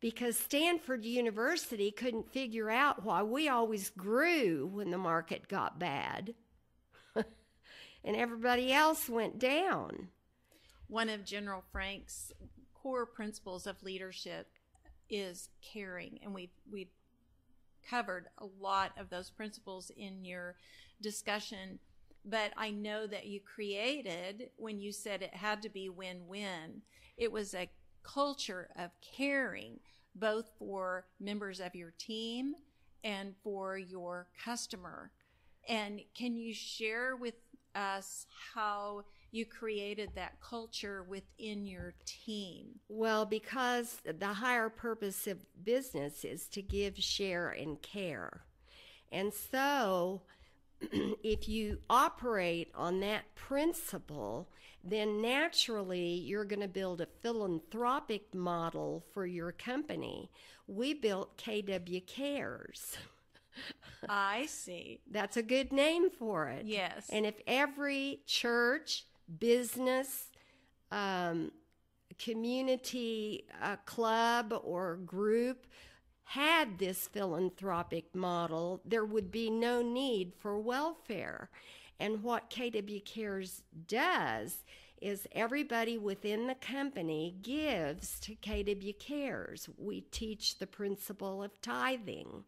Because Stanford University couldn't figure out why we always grew when the market got bad <laughs> and everybody else went down. One of General Franks' core principles of leadership is caring, and we've we've covered a lot of those principles in your discussion. But I know that you created, when you said it had to be win win, it was a culture of caring, both for members of your team and for your customer. And can you share with us how you created that culture within your team? Well, because the higher purpose of business is to give, share, and care. And so, <clears throat> if you operate on that principle, then naturally you're going to build a philanthropic model for your company. We built KW Cares. I see. That's a good name for it. Yes. And if every church, business, um, community uh, club or group had this philanthropic model, there would be no need for welfare. And what KW Cares does is everybody within the company gives to KW Cares. We teach the principle of tithing.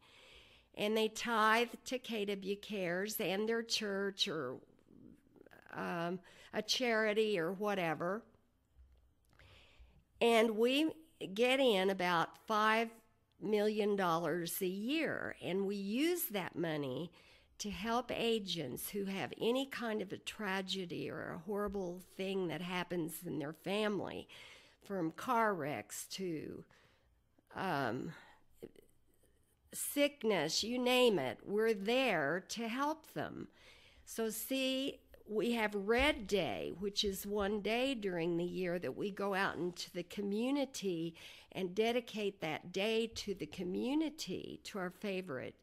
And they tithe to KW Cares and their church or um, a charity or whatever. And we get in about $5 million a year, and we use that money to help agents who have any kind of a tragedy or a horrible thing that happens in their family, from car wrecks to um, sickness, you name it. We're there to help them. So, see, we have Red Day, which is one day during the year that we go out into the community and dedicate that day to the community, to our favorite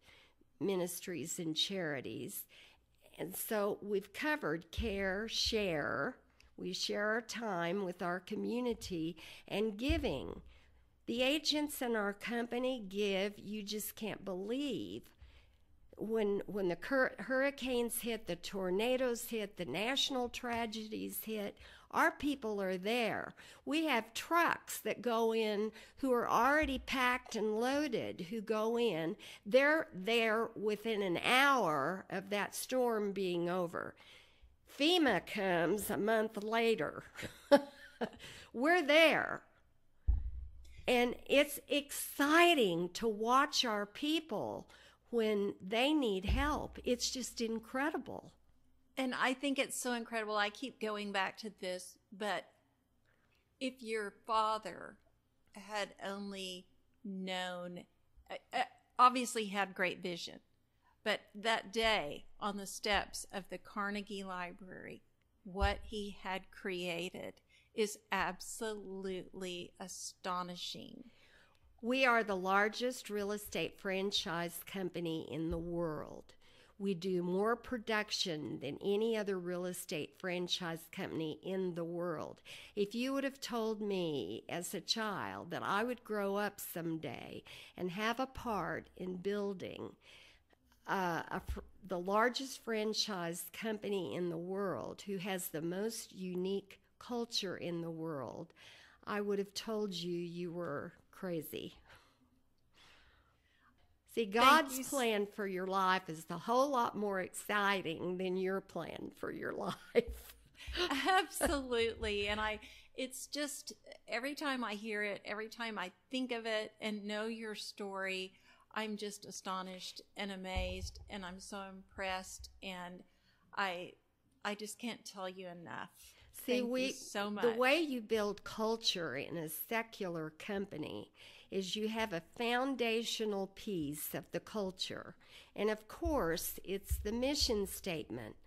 ministries and charities. And so we've covered care, share. We share our time with our community and giving. The agents in our company give, you just can't believe when when the hurricanes hit, the tornadoes hit, the national tragedies hit, our people are there. We have trucks that go in who are already packed and loaded who go in. They're there within an hour of that storm being over. FEMA comes a month later. <laughs> We're there. And it's exciting to watch our people when they need help. It's just incredible. And I think it's so incredible. I keep going back to this, but if your father had only known, uh, uh, obviously had great vision, but that day on the steps of the Carnegie Library, what he had created is absolutely astonishing. We are the largest real estate franchise company in the world. We do more production than any other real estate franchise company in the world. If you would have told me as a child that I would grow up someday and have a part in building uh, a, the largest franchise company in the world who has the most unique culture in the world, I would have told you you were crazy. <laughs> See, God's plan for your life is a whole lot more exciting than your plan for your life. <laughs> Absolutely. And I, it's just every time I hear it, every time I think of it and know your story, I'm just astonished and amazed and I'm so impressed and I I just can't tell you enough. See, Thank we so much. the way you build culture in a secular company is you have a foundational piece of the culture. And of course, it's the mission statement.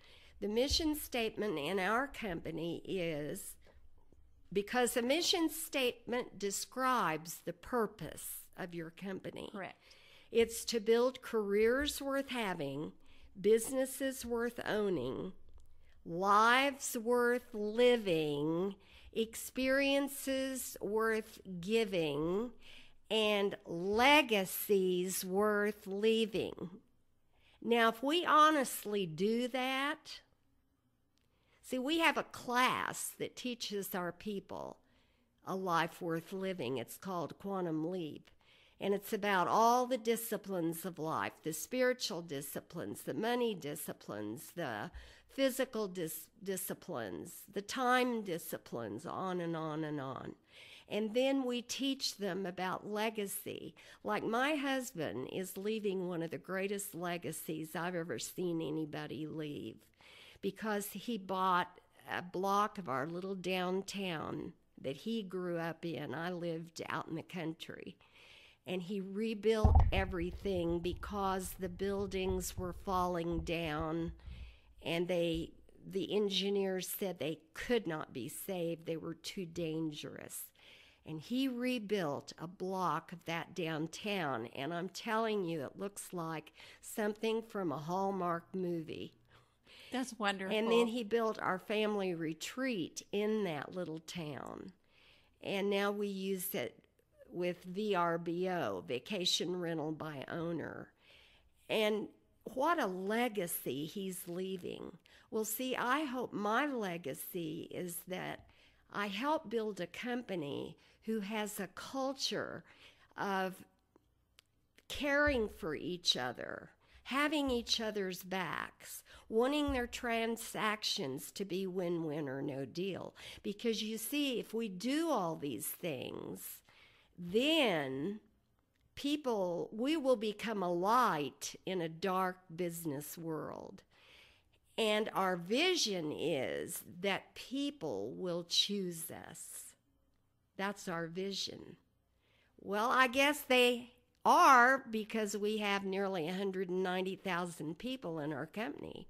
The mission statement in our company is because a mission statement describes the purpose of your company. Correct. It's to build careers worth having, businesses worth owning, lives worth living, experiences worth giving, and legacies worth leaving. Now, if we honestly do that, see, we have a class that teaches our people a life worth living. It's called Quantum Leap. And it's about all the disciplines of life the spiritual disciplines, the money disciplines, the physical dis- disciplines, the time disciplines, on and on and on. And then we teach them about legacy. Like my husband is leaving one of the greatest legacies I've ever seen anybody leave because he bought a block of our little downtown that he grew up in. I lived out in the country. And he rebuilt everything because the buildings were falling down and they the engineers said they could not be saved. They were too dangerous. And he rebuilt a block of that downtown. And i'm telling you it looks like something from a hallmark movie. That's wonderful. And then he built our family retreat in that little town. And now we use it with vrbo vacation rental by owner. And what a legacy he's leaving. Well, see, I hope my legacy is that I help build a company who has a culture of caring for each other, having each other's backs, wanting their transactions to be win win or no deal. Because you see, if we do all these things, then people, we will become a light in a dark business world. And our vision is that people will choose us. That's our vision. Well, I guess they are because we have nearly 190,000 people in our company.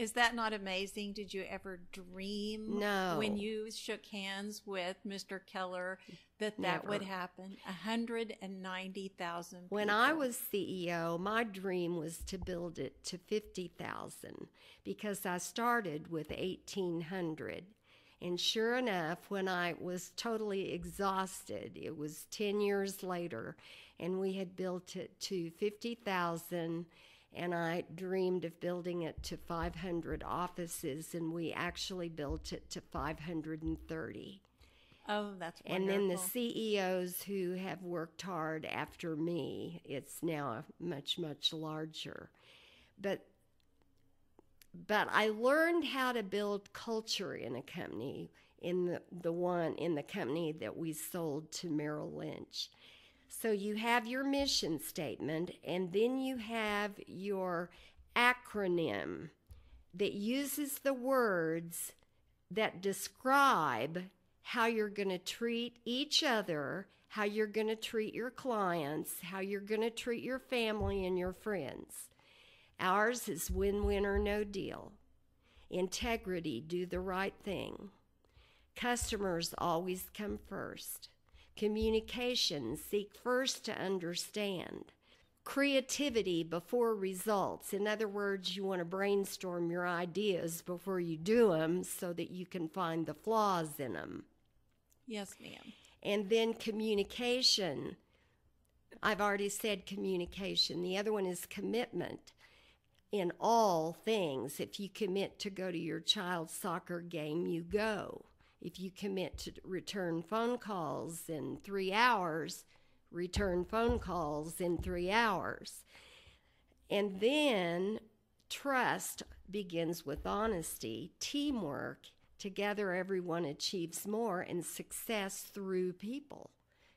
Is that not amazing? Did you ever dream No. when you shook hands with Mr. Keller that that would Never. happen? 190,000 When I was CEO, my dream was to build it to 50,000 because I started with 1,800. And sure enough, when I was totally exhausted, it was 10 years later, and we had built it to 50,000. And I dreamed of building it to 500 offices, and we actually built it to 530. Oh, that's wonderful. And then the CEOs who have worked hard after me, it's now much, much larger. But but I learned how to build culture in a company in the, the one in the company that we sold to Merrill Lynch. So you have your mission statement and then you have your acronym that uses the words that describe how you're going to treat each other, how you're going to treat your clients, how you're going to treat your family and your friends. Ours is win win or no deal. Integrity, do the right thing. Customers always come first. Communication, seek first to understand. Creativity before results. In other words, you want to brainstorm your ideas before you do them so that you can find the flaws in them. yes, ma'am. And then communication. I've already said communication. The other one is commitment in all things. If you commit to go to your child's soccer game, you go. If you commit to return phone calls in three hours, return phone calls in three hours. And then trust begins with honesty, teamwork. Together, everyone achieves more, and success through people.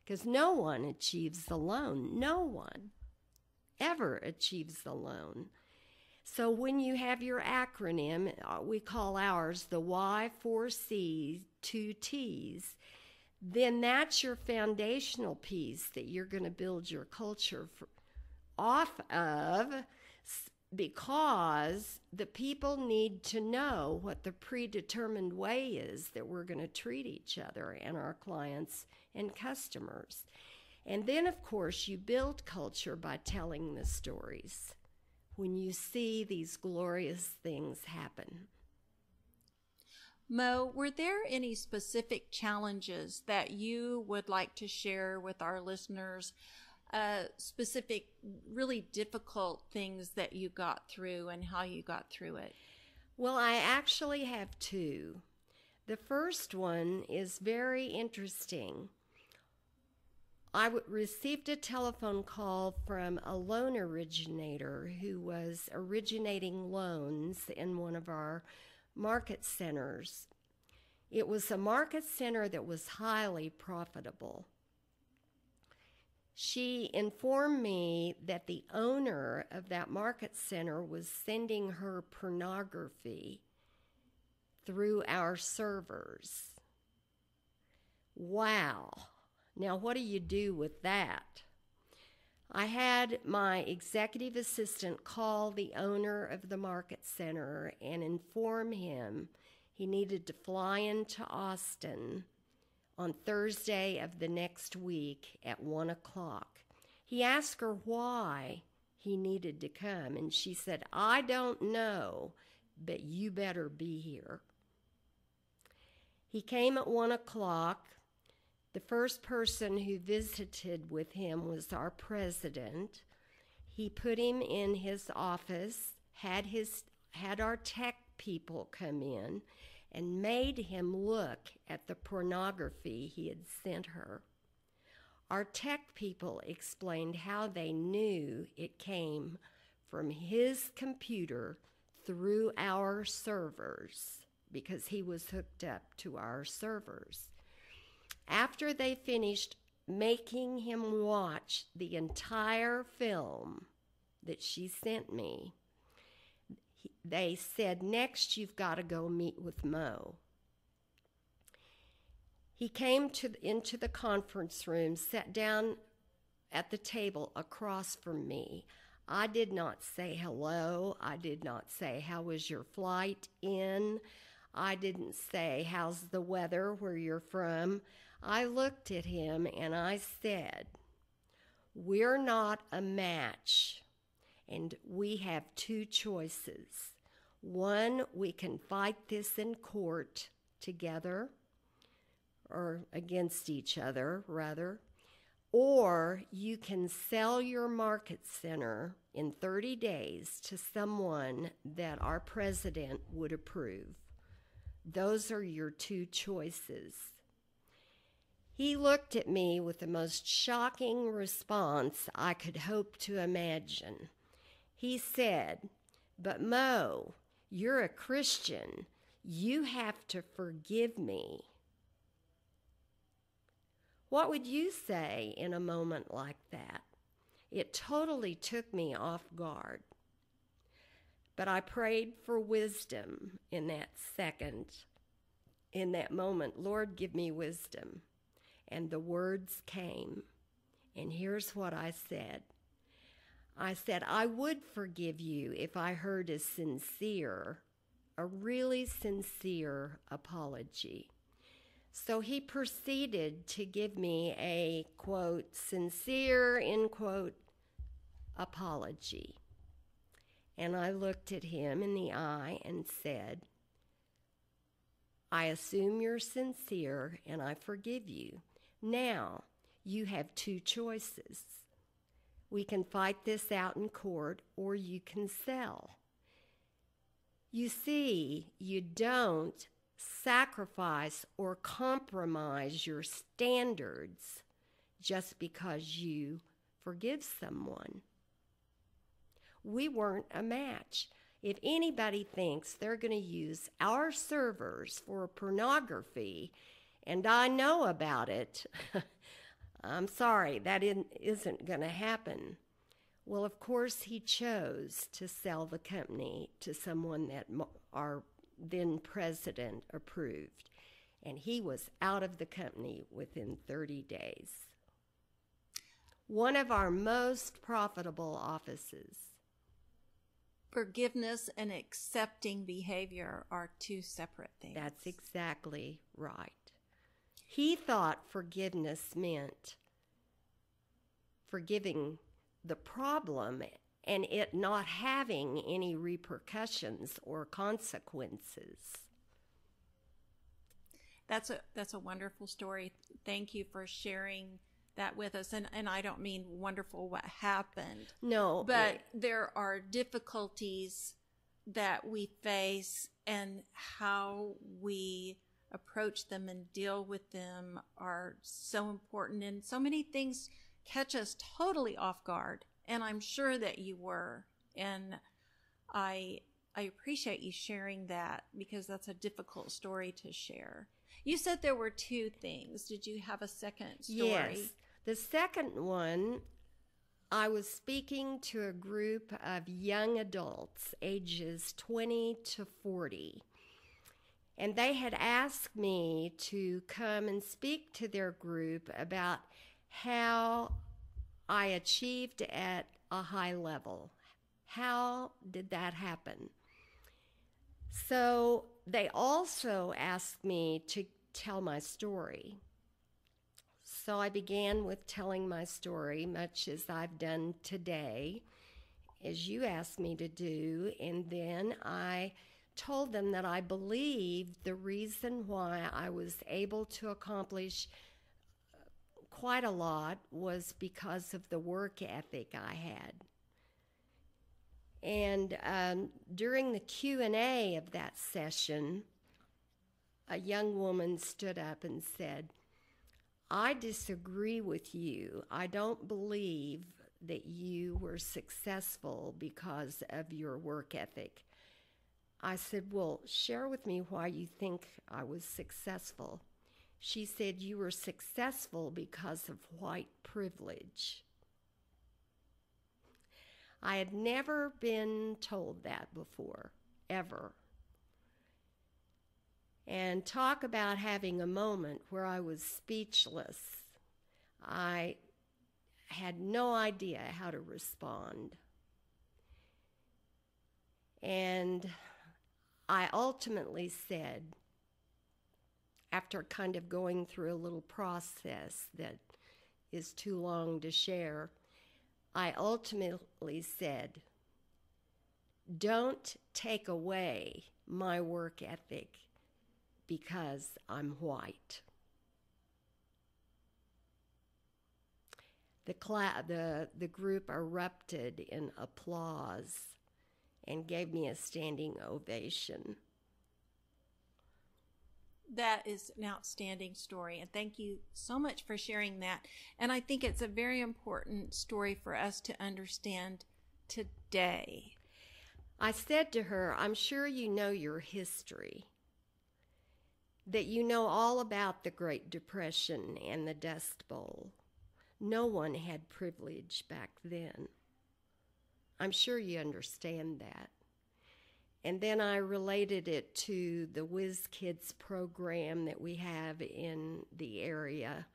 Because no one achieves alone. No one ever achieves alone. So when you have your acronym, uh, we call ours the Y, four C's, two T's, then that's your foundational piece that you're going to build your culture for, off of because the people need to know what the predetermined way is that we're going to treat each other and our clients and customers. And then, of course, you build culture by telling the stories when you see these glorious things happen. Mo, were there any specific challenges that you would like to share with our listeners? Uh, specific, really difficult things that you got through and how you got through it? Well, I actually have two. The first one is very interesting. I w- received a telephone call from a loan originator who was originating loans in one of our market centers. It was a market center that was highly profitable. She informed me that the owner of that market center was sending her pornography through our servers. Wow. Now, what do you do with that? I had my executive assistant call the owner of the market center and inform him he needed to fly into Austin on Thursday of the next week at one o'clock. He asked her why he needed to come, and she said, I don't know, but you better be here. He came at one o'clock. The first person who visited with him was our president. He put him in his office, had his had our tech people come in and made him look at the pornography he had sent her. Our tech people explained how they knew it came from his computer through our servers because he was hooked up to our servers. After they finished making him watch the entire film that she sent me, they said, Next, you've got to go meet with Mo. He came to, into the conference room, sat down at the table across from me. I did not say hello. I did not say, How was your flight in? I didn't say, How's the weather where you're from? I looked at him and I said, We're not a match, and we have two choices. One, we can fight this in court together, or against each other, rather or you can sell your market center in 30 days to someone that our president would approve. Those are your two choices. He looked at me with the most shocking response I could hope to imagine. He said, But Mo, you're a Christian. You have to forgive me. What would you say in a moment like that? It totally took me off guard. But I prayed for wisdom in that second, in that moment. Lord, give me wisdom. And the words came. And here's what I said I said, I would forgive you if I heard a sincere, a really sincere apology. So he proceeded to give me a quote, sincere, end quote, apology. And I looked at him in the eye and said, I assume you're sincere and I forgive you. Now you have two choices. We can fight this out in court or you can sell. You see, you don't sacrifice or compromise your standards just because you forgive someone. We weren't a match. If anybody thinks they're going to use our servers for pornography, and I know about it, <laughs> I'm sorry, that isn't going to happen. Well, of course, he chose to sell the company to someone that our then president approved, and he was out of the company within 30 days. One of our most profitable offices. Forgiveness and accepting behavior are two separate things. That's exactly right. He thought forgiveness meant forgiving the problem and it not having any repercussions or consequences. That's a that's a wonderful story. Thank you for sharing that with us and and I don't mean wonderful what happened. No. But there are difficulties that we face and how we approach them and deal with them are so important and so many things catch us totally off guard and I'm sure that you were. And I I appreciate you sharing that because that's a difficult story to share. You said there were two things. Did you have a second story? Yes. The second one, I was speaking to a group of young adults, ages 20 to 40. And they had asked me to come and speak to their group about how I achieved at a high level. How did that happen? So they also asked me to tell my story. So I began with telling my story, much as I've done today, as you asked me to do. And then I told them that I believed the reason why I was able to accomplish quite a lot was because of the work ethic I had. And um, during the Q&A of that session, a young woman stood up and said, I disagree with you. I don't believe that you were successful because of your work ethic. I said, Well, share with me why you think I was successful. She said, You were successful because of white privilege. I had never been told that before, ever. And talk about having a moment where I was speechless. I had no idea how to respond. And I ultimately said, after kind of going through a little process that is too long to share, I ultimately said, don't take away my work ethic because I'm white. The, cla- the, the group erupted in applause and gave me a standing ovation. That is an outstanding story, and thank you so much for sharing that. And I think it's a very important story for us to understand today. I said to her, I'm sure you know your history, that you know all about the Great Depression and the Dust Bowl. No one had privilege back then. I'm sure you understand that. And then I related it to the Whiz Kids program that we have in the area.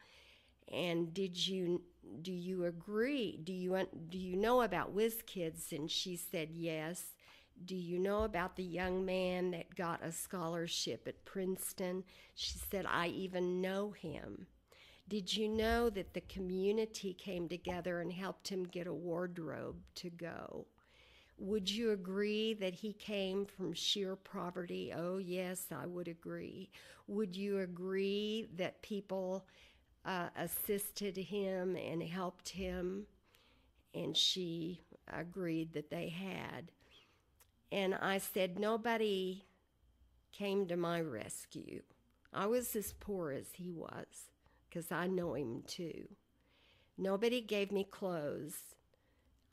And did you do you agree? Do you do you know about Whiz Kids? And she said yes. Do you know about the young man that got a scholarship at Princeton? She said I even know him. Did you know that the community came together and helped him get a wardrobe to go? Would you agree that he came from sheer poverty? Oh, yes, I would agree. Would you agree that people uh, assisted him and helped him? And she agreed that they had. And I said, Nobody came to my rescue. I was as poor as he was because I know him too. Nobody gave me clothes.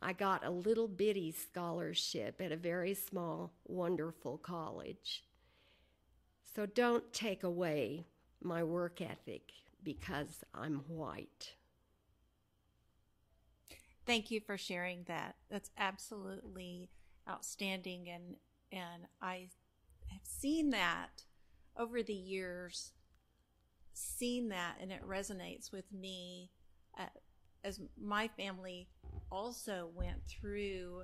I got a little bitty scholarship at a very small, wonderful college. So don't take away my work ethic because I'm white. Thank you for sharing that. That's absolutely outstanding and and I have seen that over the years seen that and it resonates with me uh, as my family also went through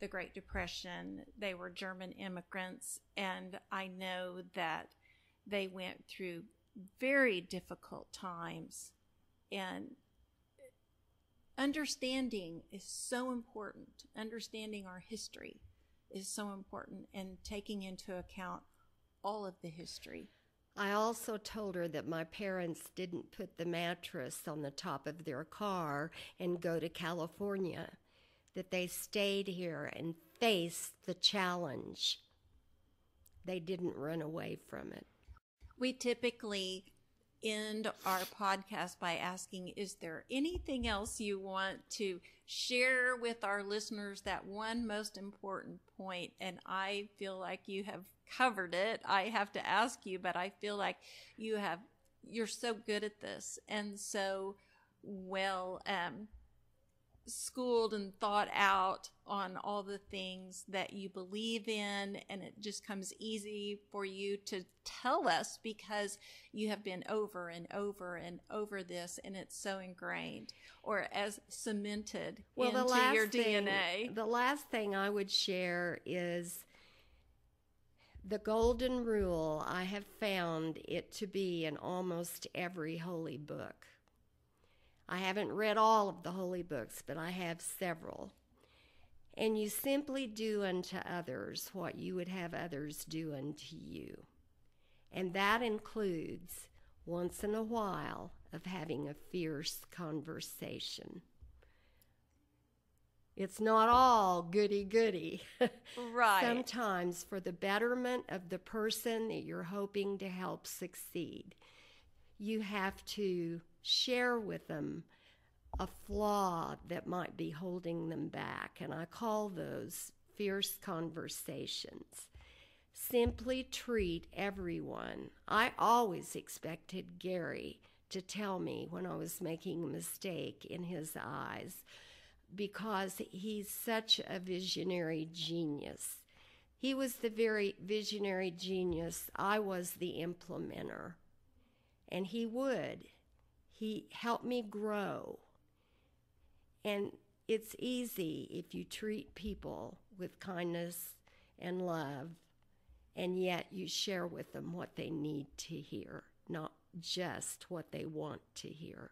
the Great Depression. They were German immigrants, and I know that they went through very difficult times. And understanding is so important. Understanding our history is so important, and taking into account all of the history. I also told her that my parents didn't put the mattress on the top of their car and go to California, that they stayed here and faced the challenge. They didn't run away from it. We typically end our podcast by asking Is there anything else you want to share with our listeners? That one most important point, and I feel like you have covered it. I have to ask you, but I feel like you have, you're so good at this and so well, um, schooled and thought out on all the things that you believe in and it just comes easy for you to tell us because you have been over and over and over this and it's so ingrained or as cemented well, into the last your thing, DNA. The last thing I would share is the golden rule. I have found it to be in almost every holy book. I haven't read all of the holy books, but I have several. And you simply do unto others what you would have others do unto you. And that includes, once in a while, of having a fierce conversation. It's not all goody goody. <laughs> Right. Sometimes, for the betterment of the person that you're hoping to help succeed, you have to share with them a flaw that might be holding them back. And I call those fierce conversations. Simply treat everyone. I always expected Gary to tell me when I was making a mistake in his eyes because he's such a visionary genius. He was the very visionary genius. I was the implementer. And he would. He helped me grow. And it's easy if you treat people with kindness and love, and yet you share with them what they need to hear, not just what they want to hear.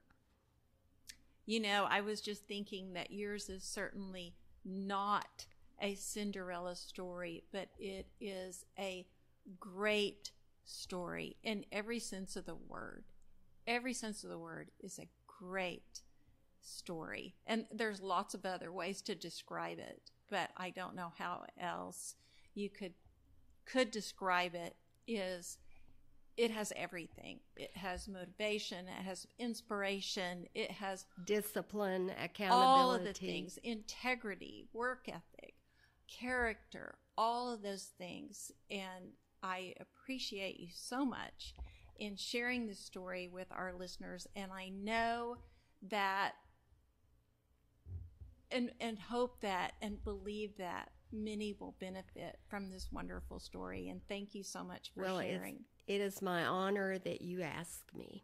You know, I was just thinking that yours is certainly not a Cinderella story, but it is a great story in every sense of the word. Every sense of the word is a great story. And there's lots of other ways to describe it, but I don't know how else you could could describe it is it has everything. It has motivation, it has inspiration, it has discipline, accountability, all of the things, integrity, work ethic, character, all of those things. And I appreciate you so much in sharing this story with our listeners. And I know that and and hope that and believe that many will benefit from this wonderful story. And thank you so much for well, sharing. It is my honor that you asked me.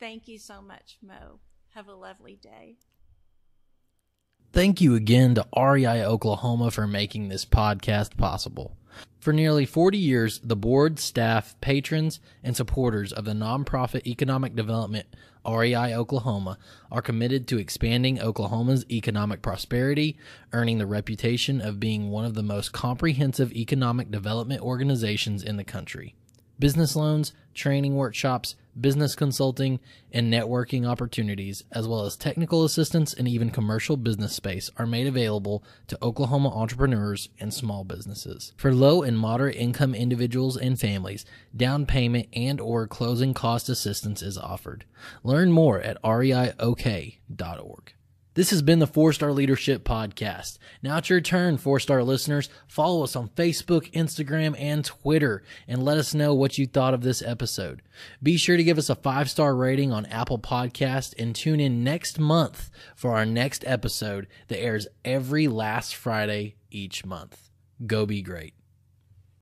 Thank you so much, Mo. Have a lovely day. Thank you again to REI Oklahoma for making this podcast possible. For nearly 40 years, the board, staff, patrons, and supporters of the nonprofit economic development REI Oklahoma are committed to expanding Oklahoma's economic prosperity, earning the reputation of being one of the most comprehensive economic development organizations in the country business loans, training workshops, business consulting, and networking opportunities, as well as technical assistance and even commercial business space are made available to Oklahoma entrepreneurs and small businesses. For low and moderate income individuals and families, down payment and or closing cost assistance is offered. Learn more at reiok.org. This has been the Four Star Leadership Podcast. Now it's your turn, four star listeners. Follow us on Facebook, Instagram, and Twitter and let us know what you thought of this episode. Be sure to give us a five star rating on Apple Podcast and tune in next month for our next episode that airs every last Friday each month. Go be great.